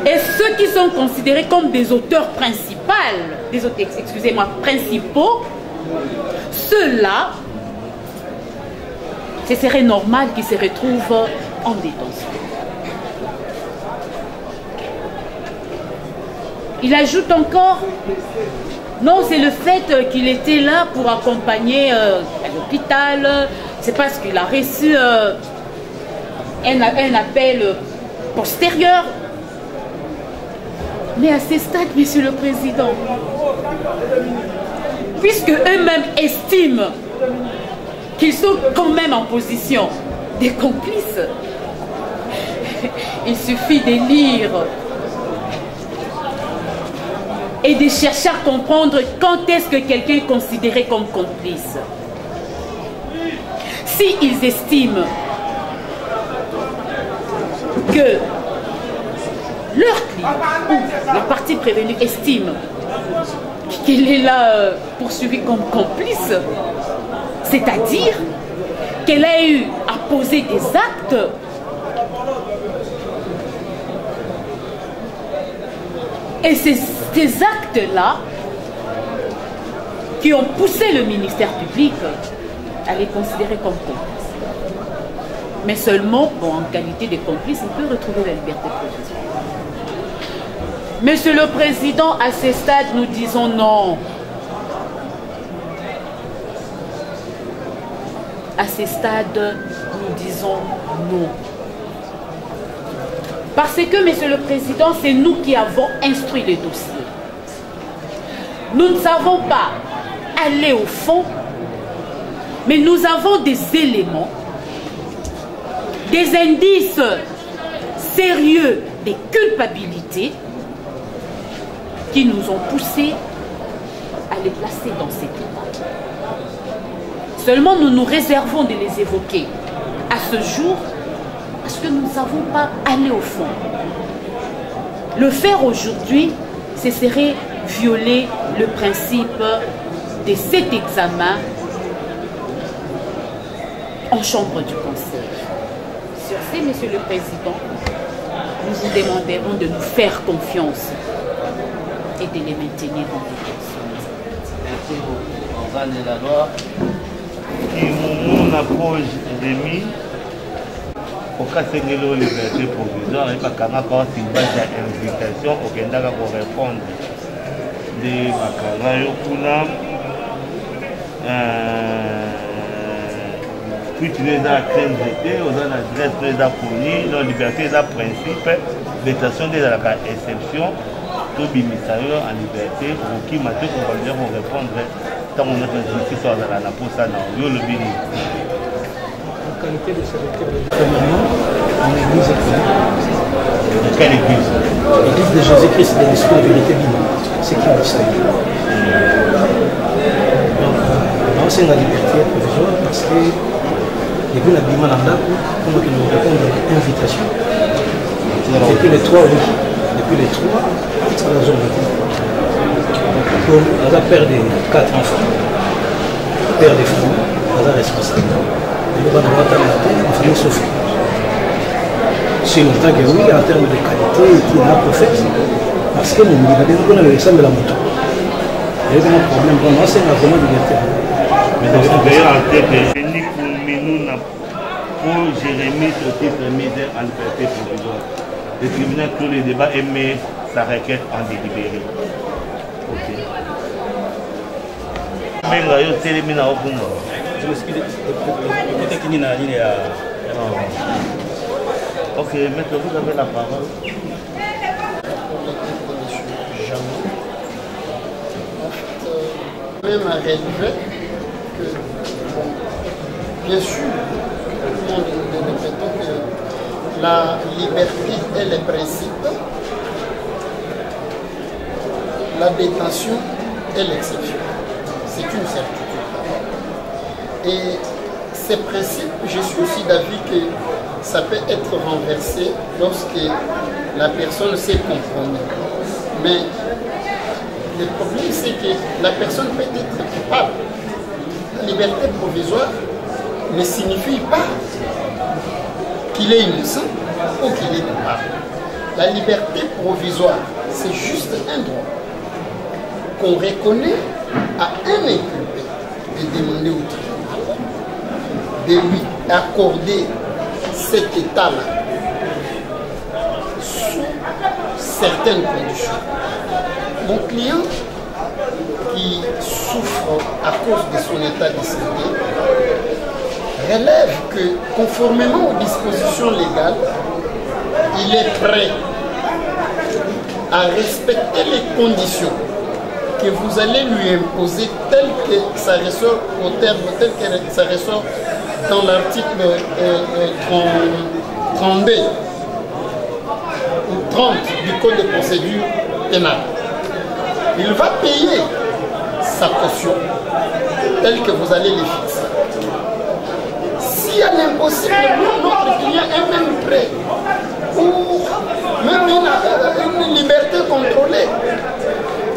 Et ceux qui sont considérés comme des auteurs principaux, des auteurs, excusez-moi, principaux, ceux-là, ce serait normal qu'ils se retrouvent en détention. Il ajoute encore Non, c'est le fait qu'il était là pour accompagner euh, à l'hôpital. C'est parce qu'il a reçu euh, un, un appel postérieur. Mais à ce stade, Monsieur le Président, puisque eux-mêmes estiment qu'ils sont quand même en position des complices, il suffit de lire et de chercher à comprendre quand est-ce que quelqu'un est considéré comme complice. S'ils estiment que leur client ou le parti prévenu estime qu'il est là euh, poursuivi comme complice, c'est-à-dire qu'elle a eu à poser des actes et c'est ces actes-là qui ont poussé le ministère public à les considérer comme complices. Mais seulement, en qualité de complice, il peut retrouver la liberté provisoire. Monsieur le Président, à ce stade, nous disons non. À ce stade, nous disons non. Parce que, Monsieur le Président, c'est nous qui avons instruit le dossier. Nous ne savons pas aller au fond, mais nous avons des éléments, des indices sérieux des culpabilités qui nous ont poussés à les placer dans cet état. Seulement, nous nous réservons de les évoquer à ce jour parce que nous ne savons pas aller au fond. Le faire aujourd'hui, ce serait violer le principe de cet examen en chambre du Conseil. Sur ce, Monsieur le Président, nous vous demanderons de nous faire confiance et de les maintenir en Merci beaucoup. Organe de la loi. mon approche demi okasengeli oyo liberté provisoire ebakangaka otimbasi ya invitation okendaka korépondre nde bakanga yo kuna. Kuitino eza na crainte te oza na adresse to eza poni non liberté eza principe. Vetation nde ezalaka exception. Tobimisa yo en liberté. Okokima te kokolia korépondre ntango nyonso justice ozala na posa na yo olobi nini En qualité de secrétaire de en église? De quelle église? L'église de Jésus-Christ de l'Esprit de vérité bino. C'est qui dit ça Donc, c'est la liberté provisoire parce que depuis la bima ndako pour que nous répondre à l'invitation. Depuis les trois, oui. Depuis les trois, ça la zone Pour la père de quatre enfants, père des familles, la responsable. bana batanga te enfamille sauf si longtemps que oui en termes de qualité eti na prophète parce que mobimba te mpona esambela moto. Eyozanga problème. Mpona asenga vraiment liberté eni komino na po jérémi totis remise en liberté provisoire. Le tribunal clos le débat et met sa requête en délibéré. Menga yo telemi na okumba otekini na ligne ya ok maître vous avez la parole. À bien sûr, que la liberté est le principe, la détention est l'exception. C'est une certitude. Et ces principes, je suis aussi d'avis que ça peut être renversé lorsque la personne s'est compromise. Le problème, c'est que la personne peut être coupable. La liberté provisoire ne signifie pas qu'il est innocent ou qu'il est coupable. La liberté provisoire, c'est juste un droit qu'on reconnaît à un inculpé de demander au tribunal de lui accorder cet état-là sous certaines conditions. Mon client, qui souffre à cause de son état de santé relève que conformément aux dispositions légales, il est prêt à respecter les conditions que vous allez lui imposer telles que ça ressort au terme, tel que ça ressort dans l'article euh, euh, 32 ou 30 du Code de procédure pénale. Il va payer sa caution telle que vous allez les fixer. Si à l'impossible, notre client est même prêt pour même une, une liberté contrôlée.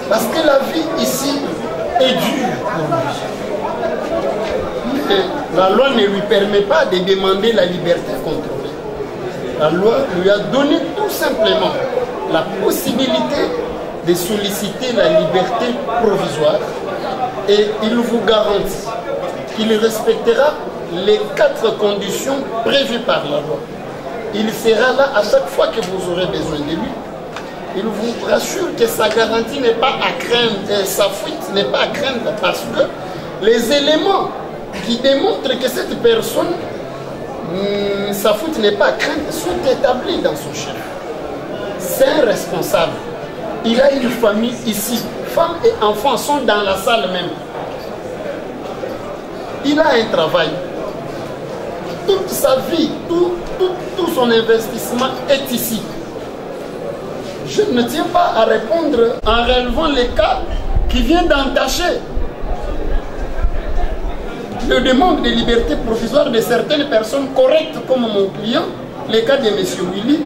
Parce que la vie ici est dure pour lui. La loi ne lui permet pas de demander la liberté contrôlée. La loi lui a donné tout simplement la possibilité de solliciter la liberté provisoire et il vous garantit qu'il respectera les quatre conditions prévues par la loi. Il sera là à chaque fois que vous aurez besoin de lui. Il vous rassure que sa garantie n'est pas à craindre, sa fuite n'est pas à craindre parce que les éléments qui démontrent que cette personne, hmm, sa fuite n'est pas à craindre, sont établis dans son chef. C'est un responsable. Il a une famille ici. Femmes et enfants sont dans la salle même. Il a un travail. Toute sa vie, tout, tout, tout son investissement est ici. Je ne tiens pas à répondre en relevant les cas qui viennent d'entacher le demande de liberté provisoire de certaines personnes correctes comme mon client, les cas de M. Willy,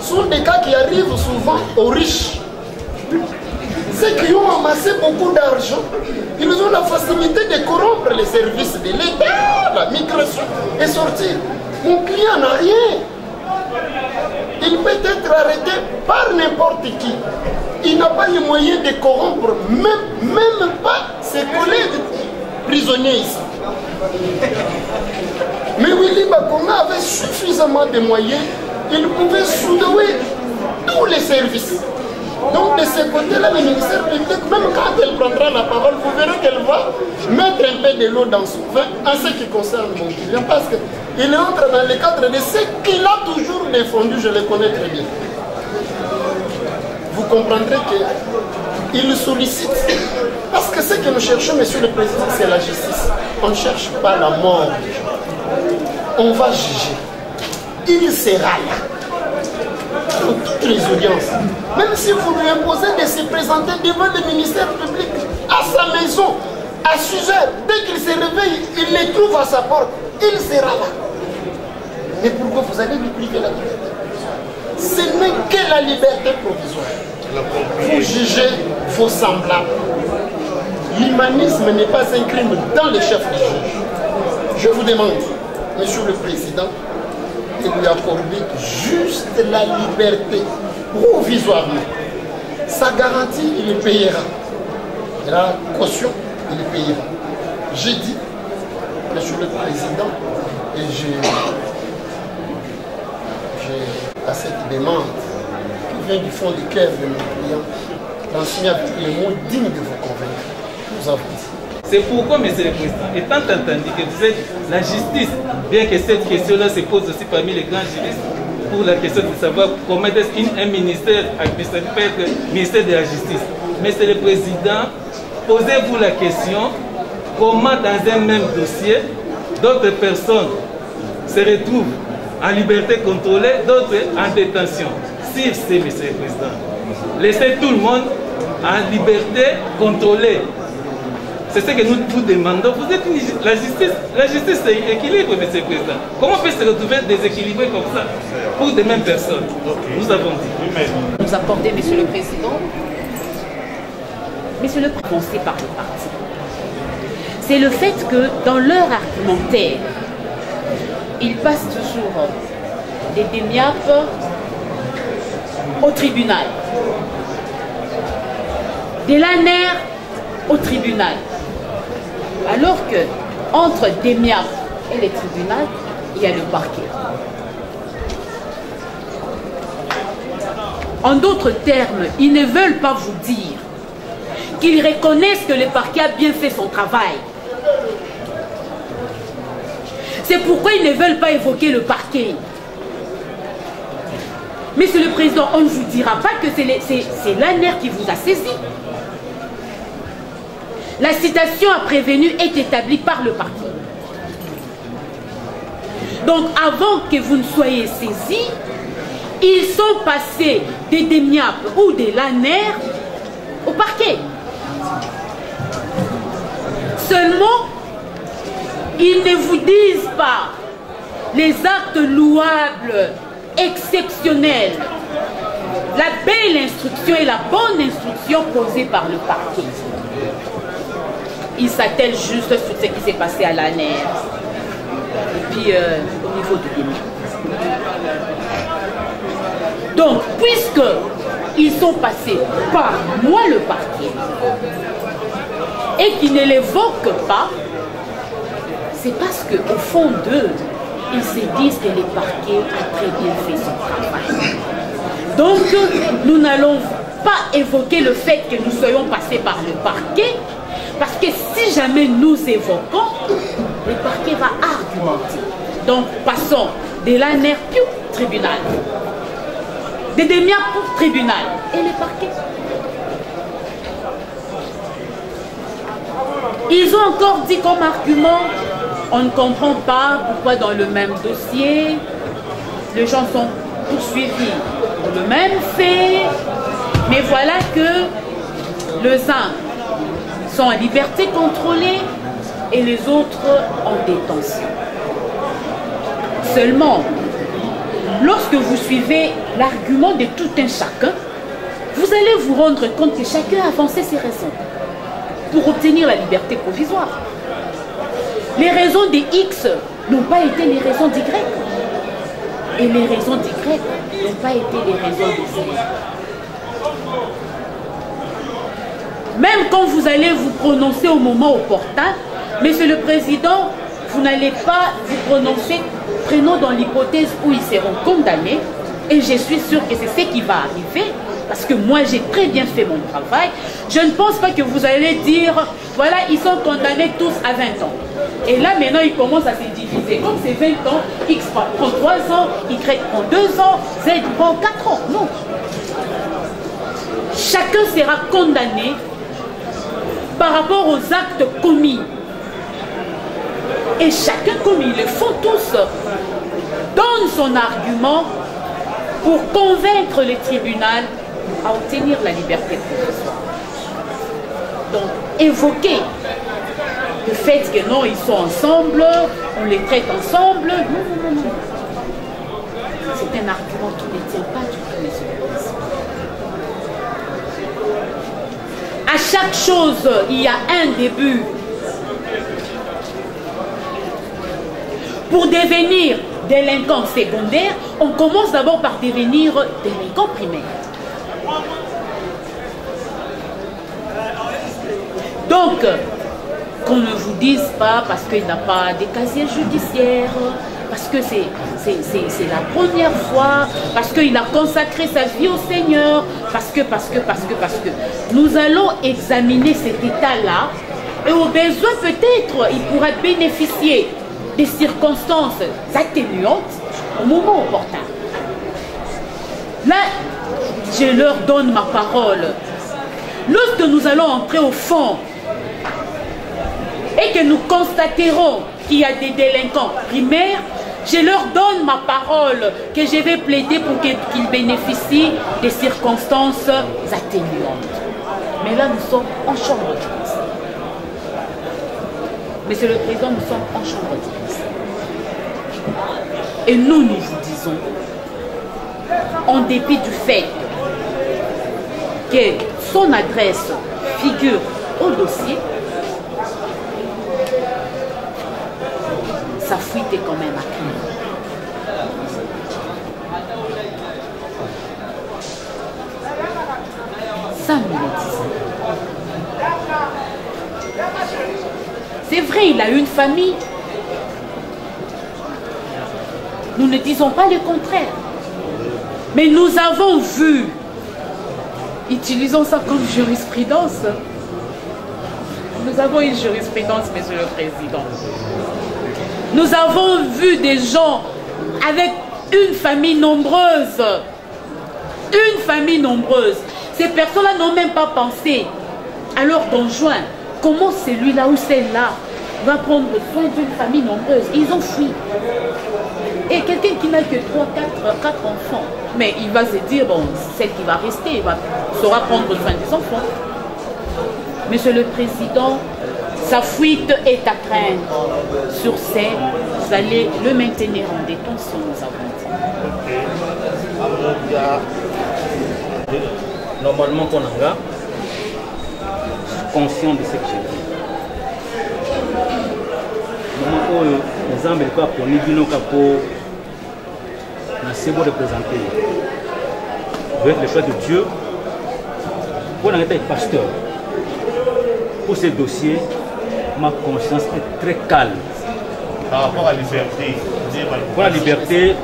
sont des cas qui arrivent souvent aux riches. Ceux qui ont amassé beaucoup d'argent, ils ont la facilité de corrompre les services de l'État, la migration et sortir. Mon client n'a rien. Il peut être arrêté par n'importe qui. Il n'a pas les moyens de corrompre, même, même pas ses collègues prisonniers ici. Mais Willy Bakonga avait suffisamment de moyens, il pouvait soulever tous les services. Donc de ce côté-là, le ministère public, même quand elle prendra la parole, vous verrez qu'elle va mettre un peu de l'eau dans son vin en ce qui concerne mon client, parce qu'il entre dans le cadre de ce qu'il a toujours défendu, je le connais très bien. Vous comprendrez qu'il sollicite, parce que ce que nous cherchons, Monsieur le Président, c'est la justice. On ne cherche pas la mort. On va juger. Il sera là dans toutes les audiences. Même si vous lui imposez de se présenter devant le ministère public, à sa maison, à 6 heures, dès qu'il se réveille, il les trouve à sa porte, il sera là. Mais pourquoi vous allez lui priver la liberté Ce n'est que la liberté provisoire. Vous jugez vos semblables. L'humanisme n'est pas un crime dans les chefs des juges. Je vous demande, Monsieur le Président, de lui accorder juste la liberté provisoirement. Sa garantie, il le payera. La caution, il le payera. J'ai dit, Monsieur le Président, et j'ai à cette demande qui vient du fond du cœur de mon client, transmis avec les mots dignes de vous convaincre. Nous avons dit. C'est pourquoi, Monsieur le Président, étant entendu que vous êtes la justice, bien que cette question-là se pose aussi parmi les grands juristes, pour la question de savoir comment est-ce qu'un ministère peut être ministère de la Justice. Monsieur le Président, posez-vous la question, comment dans un même dossier, d'autres personnes se retrouvent en liberté contrôlée, d'autres en détention? Si c'est, Monsieur le Président, laissez tout le monde en liberté contrôlée. C'est ce que nous vous demandons. Vous êtes une, la justice, la justice est équilibre, M. le Président. Comment peut se retrouver déséquilibré comme ça pour des mêmes personnes? Nous avons dit. Nous apporter, Monsieur le Président, Monsieur le Président, par le parti. C'est le fait que dans leur argumentaire, ils passent toujours des démiapes au tribunal, de l'ANER au tribunal. Alors que entre et le tribunal, il y a le parquet. En d'autres termes, ils ne veulent pas vous dire qu'ils reconnaissent que le parquet a bien fait son travail. C'est pourquoi ils ne veulent pas évoquer le parquet. Monsieur le Président, on ne vous dira pas que c'est l'ANER qui vous a saisi. La citation à prévenu est établie par le parquet. Donc avant que vous ne soyez saisis, ils sont passés des DEMIAP ou des LANER au parquet. Seulement, ils ne vous disent pas les actes louables, exceptionnels, la belle instruction et la bonne instruction posée par le parquet. Ils s'attellent juste sur ce qui s'est passé à l'ANER et puis euh, au niveau du Bénin. Donc, puisque ils sont passés par moi le parquet et qu'ils ne l'évoquent pas, c'est parce qu'au fond d'eux, ils se disent que le parquet a très bien fait son travail. Donc, nous n'allons pas évoquer le fait que nous soyons passés par le parquet, parce que si jamais nous évoquons, le parquet va argumenter. Donc, passons de l'ANER tribunal, de demi pour tribunal et le parquet. Ils ont encore dit comme argument, on ne comprend pas pourquoi dans le même dossier, les gens sont poursuivis pour le même fait, mais voilà que les uns sont en liberté contrôlée et les autres en détention. Seulement, lorsque vous suivez l'argument de tout un chacun, vous allez vous rendre compte que chacun a avancé ses raisons pour obtenir la liberté provisoire. Les raisons des X n'ont pas été les raisons d'Y. Et les raisons d'Y n'ont pas été les raisons de Z. Même quand vous allez vous prononcer au moment opportun, Monsieur le Président, vous n'allez pas vous prononcer, prenons dans l'hypothèse où ils seront condamnés, et je suis sûr que c'est ce qui va arriver, parce que moi j'ai très bien fait mon travail, je ne pense pas que vous allez dire, voilà, ils sont condamnés tous à 20 ans. Et là maintenant ils commencent à se diviser. Comme c'est 20 ans, X prend 3 ans, Y prend 2 ans, Z prend 4 ans. Non. Chacun sera condamné par rapport aux actes commis. Et chacun, comme ils le font tous, donne son argument pour convaincre le tribunal à obtenir la liberté provisoire. Donc, évoquer le fait que non, ils sont ensemble, on les traite ensemble, non. C'est un argument qui ne tient pas du tout, monsieur le président. À chaque chose, il y a un début. Pour devenir délinquant secondaire, on commence d'abord par devenir délinquant primaire. Donc, qu'on ne vous dise pas parce qu'il n'a pas de casier judiciaire, parce que c'est la première fois, parce qu'il a consacré sa vie au Seigneur, parce que, parce que, parce que, parce que. Nous allons examiner cet état-là et au besoin peut-être il pourra bénéficier des circonstances atténuantes au moment opportun. Là, je leur donne ma parole. Lorsque nous allons entrer au fond et que nous constaterons qu'il y a des délinquants primaires, je leur donne ma parole que je vais plaider pour qu'ils bénéficient des circonstances atténuantes. Mais là, nous sommes en chambre de Monsieur le Président, nous sommes en chambre de Et nous, nous vous disons, en dépit du fait que son adresse figure au dossier, sa fuite est quand même à craindre. Le disons. C'est vrai, il a une famille. Nous ne disons pas le contraire. Mais nous avons vu, utilisons ça comme jurisprudence, Nous avons une jurisprudence, Monsieur le Président. Nous avons vu des gens avec une famille nombreuse. Une famille nombreuse. Ces personnes-là n'ont même pas pensé à leur conjoint. Comment celui-là ou celle-là va prendre soin d'une famille nombreuse? Ils ont fui. Et quelqu'un qui n'a que 3, 4, 4 enfants, mais il va se dire, bon, celle qui va rester, il va, saura prendre soin des enfants. Monsieur le Président, sa fuite est à craindre. Sur ce, vous allez le maintenir en détention, nous avons dit. Normalement, qu'on a conscient de ce que j'ai dit. Moment oyo nzambe liko aponi bino kapo na se représenter avec le choix de Dieu pour en être pasteur pour ce dossier ma conscience est très calme. Par rapport à la liberté Pour la liberté,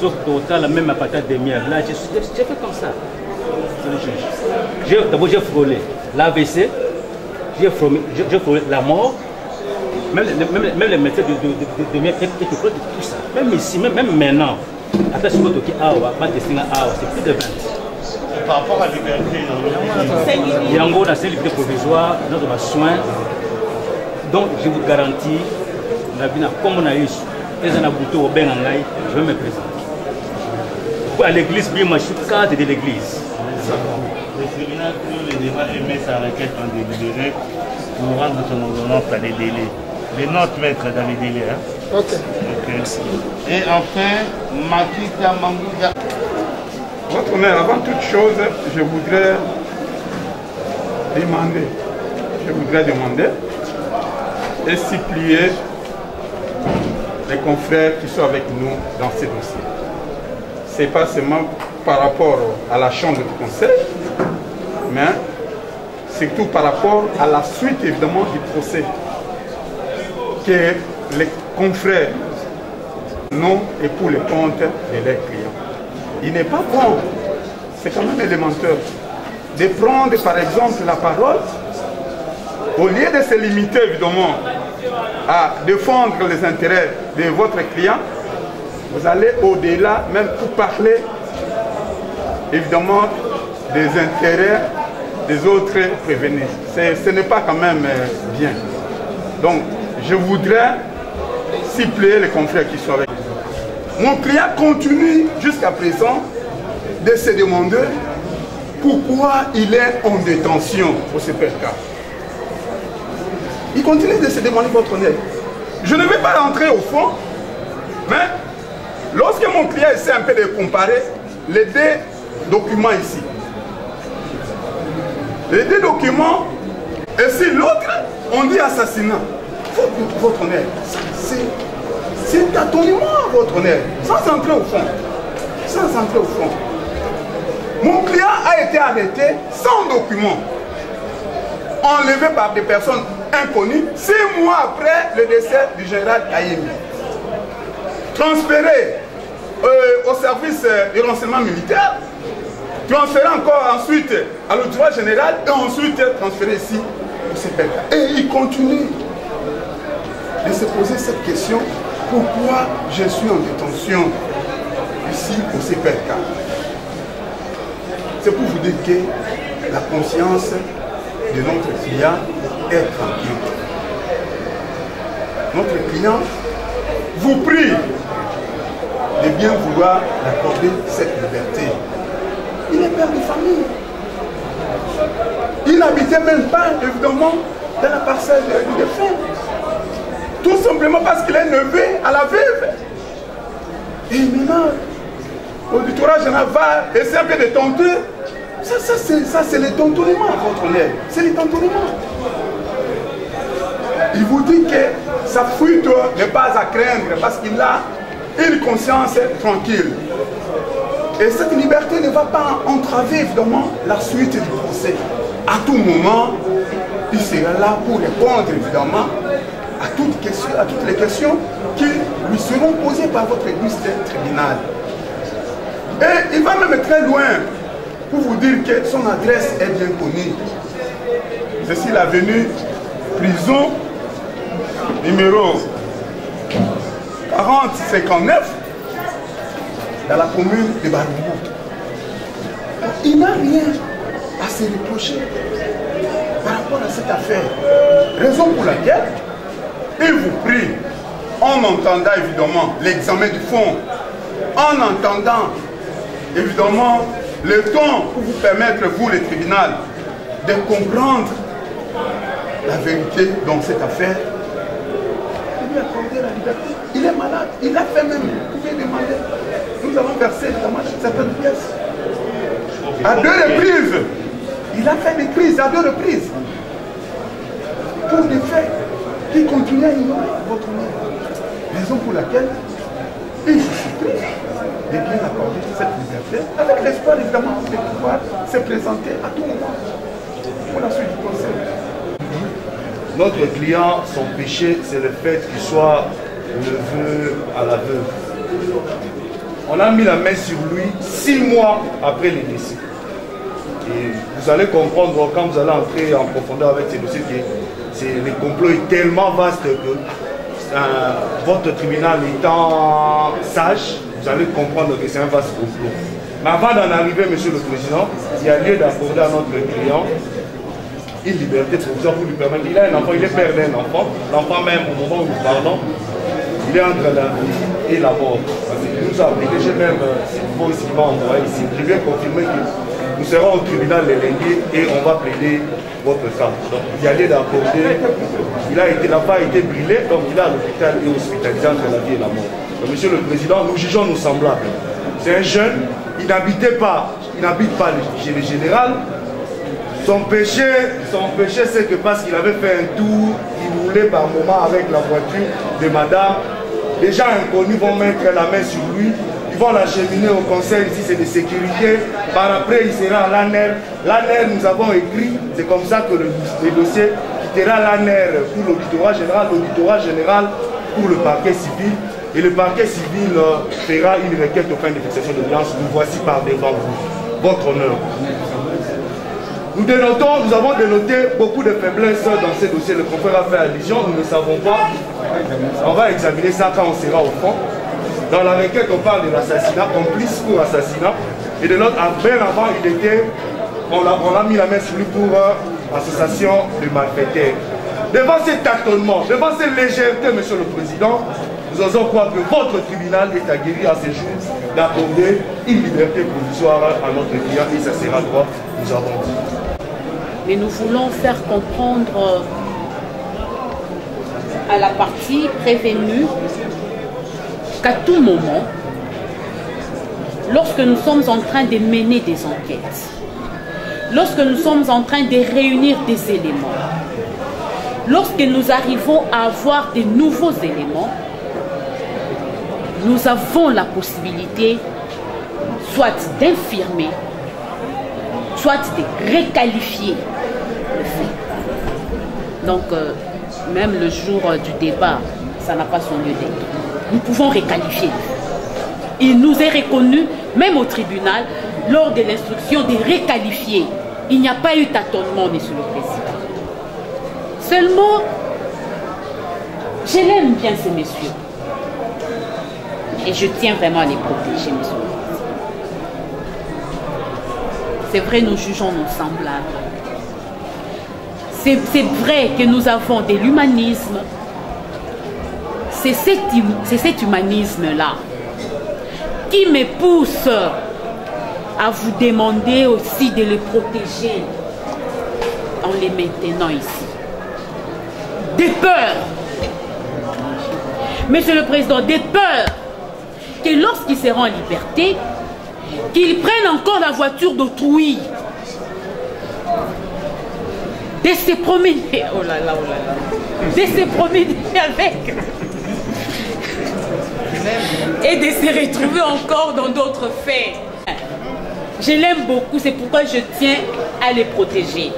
sauf total, la même à partir des miens. Là, j'ai fait comme ça. D'abord, j'ai frôlé l'AVC, j'ai frôlé, frôlé, la mort. Même, même, même les médecins de, de, de, de, de, tout ça. Même ici, même, même maintenant, après ce que tu as, c'est plus de 20 par rapport à la liberté yango na se liberté provisoire nazwa soin donc je vous garantis nabi na nkombo na yesu eza na butu obenga ngai je vais me présenter à l'église bima je suis cadre de l'église. Le tribunal clôt le débat émet sa requête en délibéré pour rendre son ordonnance à les délais. Les notes maîtres dans les délais hein? ok. Ok. Et enfin makita manguda Votre honneur, avant toute chose, je voudrais demander, je voudrais demander et supplier les confrères qui sont avec nous dans ces dossiers. Ce n'est pas seulement par rapport à la chambre du conseil, mais surtout par rapport à la suite évidemment du procès que les confrères n'ont et pour le compte de leurs clients. Il n'est pas bon, c'est quand même élémentaire, de prendre par exemple la parole, au lieu de se limiter évidemment à défendre les intérêts de votre client, vous allez au-delà même pour parler évidemment des intérêts des autres prévenus. Ce n'est pas quand même bien. Donc, je voudrais cibler les confrères qui sont avec nous. Mon client continue jusqu'à présent de se demander pourquoi il est en détention au CPK. Il continue de se demander votre honneur. Je ne vais pas rentrer au fond, mais lorsque mon client essaie un peu de comparer les deux documents ici, les deux documents, et si l'autre, on dit assassinat, votre honneur, c'est tâtonnement, votre honneur, sans entrer au fond. Sans entrer au fond. Mon client a été arrêté sans document, enlevé par des personnes inconnues, six mois après le décès du général Ayemi. Transféré euh, au service euh, du renseignement militaire, transféré encore ensuite à l'autorité général et ensuite transféré ici au CPK. Et il continue de se poser cette question pourquoi je suis en détention ici au CPK C'est pour vous dire que la conscience de notre client est tranquille. Notre client vous prie de bien vouloir accorder cette liberté. Il est père de famille. Il n'habitait même pas, évidemment, dans la parcelle du défunt. Tout simplement parce qu'il est neveu à la vive. Et maintenant, l'auditorat général va essayer un peu de tenter. Ça, ça c'est le tontonnement, votre honneur. C'est le tontonnement. Vous dit que sa fuite n'est pas à craindre parce qu'il a une conscience tranquille. Et cette liberté ne va pas entraver évidemment la suite du procès. À tout moment, il sera là pour répondre évidemment à toutes, les questions qui lui seront posées par votre église tribunal. Et il va même très loin pour vous dire que son adresse est bien connue. Je suis la venue prison numéro 4059 dans la commune de Barumbu. Il n'a rien à se reprocher par rapport à cette affaire. Raison pour laquelle il vous prie, en entendant évidemment l'examen du fond, en entendant évidemment le temps pour vous permettre, vous, le tribunal, de comprendre la vérité dans cette affaire, lui a accordé la liberté. Il est malade. Il a fait même, vous pouvez demander. Nous avons versé certaines pièces. À deux reprises. Il a fait des crises à deux reprises. Pour des faits qui continuent à ignorer votre nom. Raison pour laquelle il supplie de bien accorder cette liberté avec l'espoir évidemment de pouvoir se présenter à tout moment pour la suite du conseil. Notre client, son péché, c'est le fait qu'il soit neveu à la veuve. On a mis la main sur lui six mois après le décès. Et vous allez comprendre quand vous allez entrer en profondeur avec ces dossiers que le complot est tellement vaste que euh, votre tribunal étant sage, vous allez comprendre que c'est un vaste complot. Mais avant d'en arriver, Monsieur le Président, il y a lieu d'accorder à notre client une liberté provisoire pour lui permettre. Il a un enfant, il est père d'un enfant. L'enfant même, au moment où nous parlons, il est entre la vie et la mort. Qu'il nous a j'ai même, envoyé ici. Je viens confirmer que nous serons au tribunal les lundis et on va plaider votre cas. Il y a. Il a été brûlé, donc il est à l'hôpital et hospitalisé entre la vie et la mort. Monsieur le Président, nous jugeons nos semblables. C'est un jeune, il n'habitait pas, il n'habite pas le général, son péché, son péché c'est que parce qu'il avait fait un tour, il roulait par moment avec la voiture de madame. Les gens inconnus vont mettre la main sur lui, ils vont l'acheminer au conseil ici, c'est de sécurité. Par après, il sera à l'ANER. L'ANER, nous avons écrit, c'est comme ça que le, dossier quittera l'ANER pour l'auditorat général, l'auditorat général pour le parquet civil. Et le parquet civil euh, fera une requête au fin de fixation de violence. Nous voici par devant vous. Votre honneur. Nous dénotons, nous avons dénoté beaucoup de faiblesses dans ces dossiers. Le confrère a fait allusion, nous ne savons pas. On va examiner ça quand on sera au fond. Dans la requête, on parle de l'assassinat, complice pour assassinat. Et de l'autre, bien avant, il était, on a, mis la main sur lui pour euh, association de malfaiteurs. Devant cet tâtonnement, devant cette légèreté, Monsieur le Président, nous osons croire que votre tribunal est aguerri à ce jour d'accorder une liberté provisoire à notre client et ça sera droit, nous avons dit mais nous voulons faire comprendre à la partie prévenue qu'à tout moment, lorsque nous sommes en train de mener des enquêtes, lorsque nous sommes en train de réunir des éléments, lorsque nous arrivons à avoir de nouveaux éléments, nous avons la possibilité soit d'infirmer, soit de réqualifier donc, euh, même le jour euh, du débat, ça n'a pas son lieu d'être. Nous pouvons réqualifier. Il nous est reconnu, même au tribunal, lors de l'instruction, de réqualifier. Il n'y a pas eu tâtonnement, monsieur le président. Seulement, je l'aime bien ces messieurs. Et je tiens vraiment à les protéger, monsieur le président. C'est vrai, nous jugeons nos semblables c'est vrai que nous avons de l'humanisme. C'est cet, cet humanisme-là qui me pousse à vous demander aussi de les protéger en les maintenant ici. Des peurs. Monsieur le Président, des peurs que lorsqu'ils seront en liberté, qu'ils prennent encore la voiture d'autrui de se promener, oh là là, oh là là, de se promener avec et de se retrouver encore dans d'autres faits. Je l'aime beaucoup, c'est pourquoi je tiens à les protéger.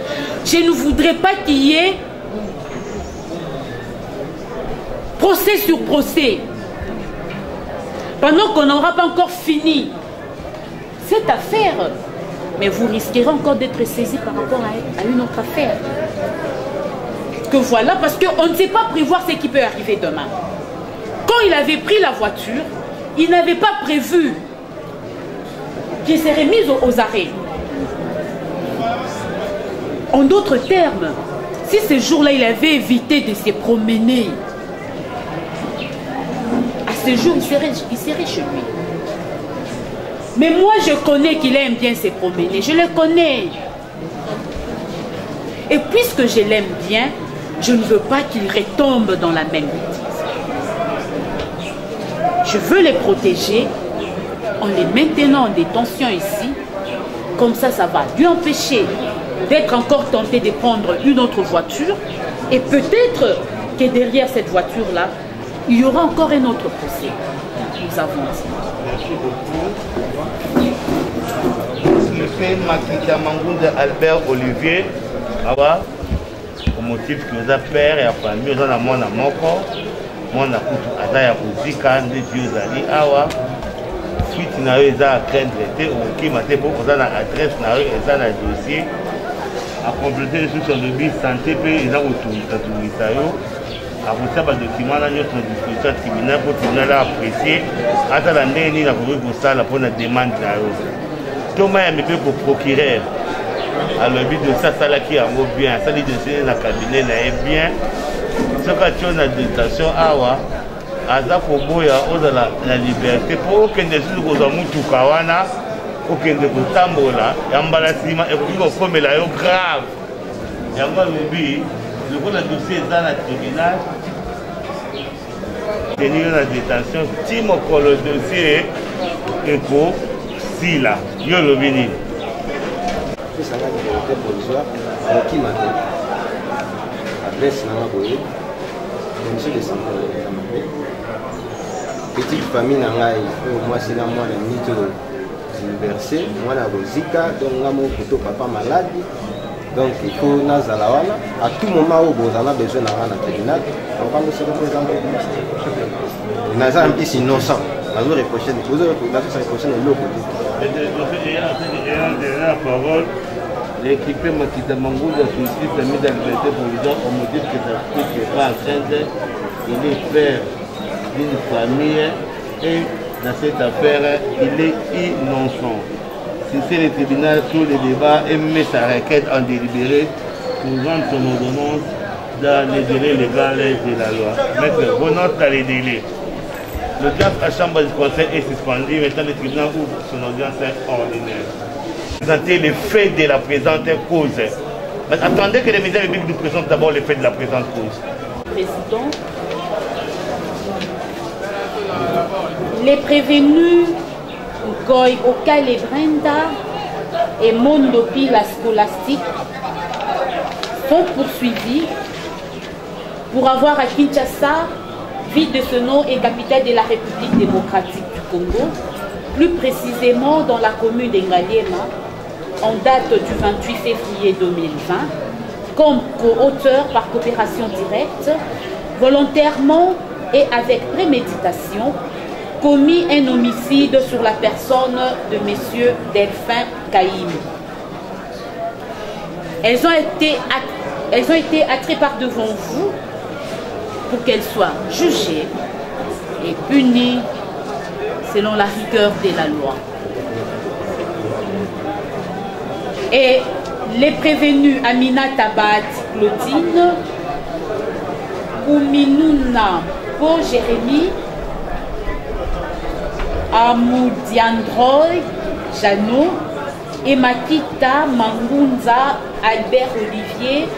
Je ne voudrais pas qu'il y ait procès sur procès. Pendant qu'on n'aura pas encore fini cette affaire, mais vous risquerez encore d'être saisi par rapport à, une autre affaire. que voilà, parce qu'on ne sait pas prévoir ce qui peut arriver demain. Quand il avait pris la voiture, il n'avait pas prévu qu'il serait mis aux, arrêts. En d'autres termes, si ce jour-là, il avait évité de se promener, à ce jour, il serait, il serait chez lui. Mais moi, je connais qu'il aime bien se promener. Je le connais. Et puisque je l'aime bien, je ne veux pas qu'il retombe dans la même bêtise. Je veux les protéger en les maintenant en détention ici. Comme ça, ça va lui empêcher d'être encore tenté de prendre une autre voiture. Et peut-être que derrière cette voiture-là, il y aura encore un autre procès. Nous avons dit. Merci beaucoup. Monsieur Makita Mangunda Albert Olivier, au motif que oza père ya famille oza na mwana moko mwana kutu aza ya kozika nde ozali awa suite na yo eza ya craindre te okokima te mpo oza na adresse na yo eza na dossier yo akotia badokima na nyonso na disposition ya tribunal mpo tribunal apprécie atala ndenge nini akoki kosala mpona demande na yo. Tomayambi mpe po procureur alobi dossier asalaki yango bien asali dossier na cabinet na ye bien. Soki atio na détention awa aza koboya ozala na liberté mpo okende lisusu kozwa mutuka wana okende kotambola ya mbala nsima ekoki kokomela yo grave. Yango alobi lokola dossier eza na tribunal teni yo na détention. Ti mokolo dossier ekosila yo olobi nini pesanga liberté provisoire mokima te adresse nanga boye monsieur de santé olekama te petite famille na ngai oyo mwasi na mwana miniti oyo universé mwana kozika donc nga moko kuto papa maladi donc il faut nazala wana à tout moment oyo bozala besoin na nga na tribunal okango soko ezanga naza un pisi innocent nazo reproche nazosa reproche na eloko la parole l'équipé Makita Mangouda sollicite la mise en liberté provisoire au motif que sa fille n'est pas enceinte. Il est père d'une famille et dans cette affaire, il est innocent. Si c'est le tribunal clôt le débat et met sa requête en délibéré pour rendre son ordonnance dans les délais légaux de la loi. Maître, vos notes dans les délais. L'audience à chambre du conseil est suspendue. Maintenant, le tribunal ouvre son audience ordinaire. Présenter les faits de la présente cause. Mais attendez que les médias publics nous présentent d'abord les faits de la présente cause. Président, les prévenus Goy Okale Brenda et Mondopi la scolastique sont poursuivis pour avoir à Kinshasa, ville de ce nom et capitale de la République démocratique du Congo, plus précisément dans la commune d'Engaliema, en date du 28 février 2020, comme co-auteur par coopération directe, volontairement et avec préméditation, commis un homicide sur la personne de M. Delphin Caïm. Elles ont été, elles par devant vous pour qu'elles soient jugées et punies selon la rigueur de la loi. Et les prévenus Amina Tabat Claudine, Ouminuna Po Jérémy, Amoudiandroy Jeannot et Makita Mangunza Albert Olivier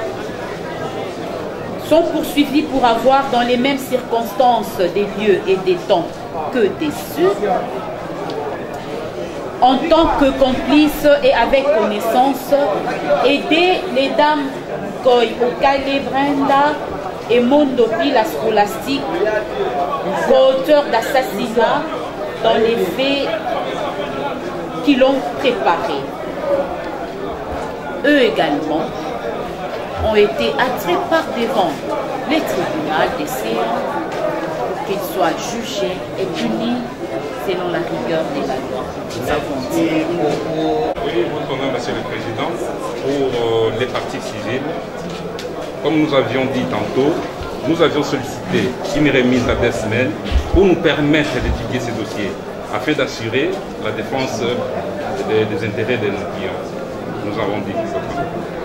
sont poursuivis pour avoir dans les mêmes circonstances des lieux et des temps que déçus, en tant que complices et avec connaissance, aider les dames Goy Okale Brenda et Mondopi la scolastique, co-auteurs d'assassinat dans les faits qui l'ont préparé. Eux également ont été attraits par devant les tribunaux des pour qu'ils soient jugés et punis selon la rigueur de la loi. Avons dit. Oui, votre honneur, Monsieur le Président, pour euh, les parties civiles, comme nous avions dit tantôt, nous avions sollicité une remise à deux semaines pour nous permettre d'étudier ces dossiers afin d'assurer la défense des, des intérêts de nos clients. Nous avons dit ça.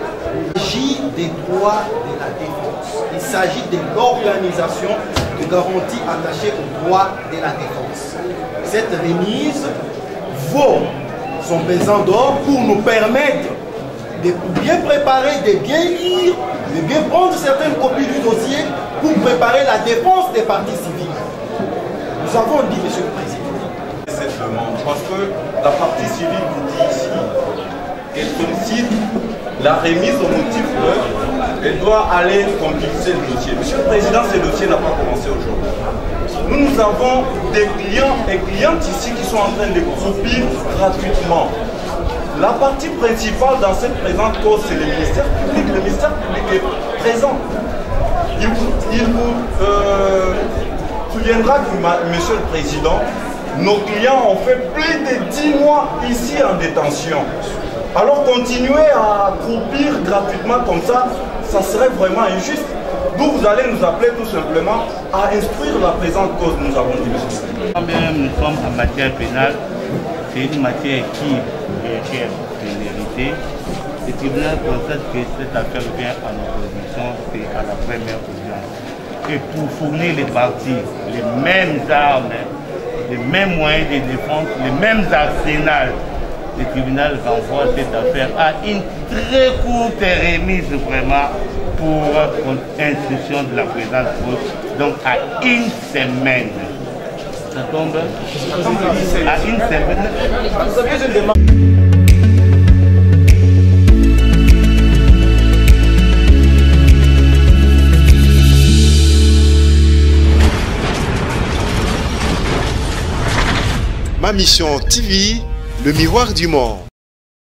Des droits de la défense. Il s'agit de l'organisation de garantie attachée aux droits de la défense. Cette remise vaut son pesant d'or pour nous permettre de bien préparer, de bien lire, de bien prendre certaines copies du dossier pour préparer la défense des partis civils. Nous avons dit, Monsieur le Président. Cette demande, parce que la partie civile vous dit ici qu'elle sollicite la remise au motif doit aller compléter le dossier. Monsieur le Président, ce dossier n'a pas commencé aujourd'hui. Nous, nous avons des clients et clientes ici qui sont en train de croupir gratuitement. La partie principale dans cette présente cause, c'est le ministère public. Le ministère public est présent. Il vous, il vous euh, souviendra que, Monsieur le Président, nos clients ont fait plus de 10 mois ici en détention. Alors continuer à croupir gratuitement comme ça, ça serait vraiment injuste. D'où vous allez nous appeler tout simplement à instruire la présente cause, nous avons dit, monsieur. Bien nous sommes en matière pénale, c'est une matière qui requiert vérité. Le tribunal constate que cette affaire vient en opposition, c'est à la première audience. Et pour fournir les partis les mêmes armes, les mêmes moyens de défense, les mêmes arsenals, le tribunal renvoie cette affaire à une très courte remise vraiment pour instruction de la présente donc à une semaine. Ça tombe à une semaine. Ma mission TV, le miroir du monde.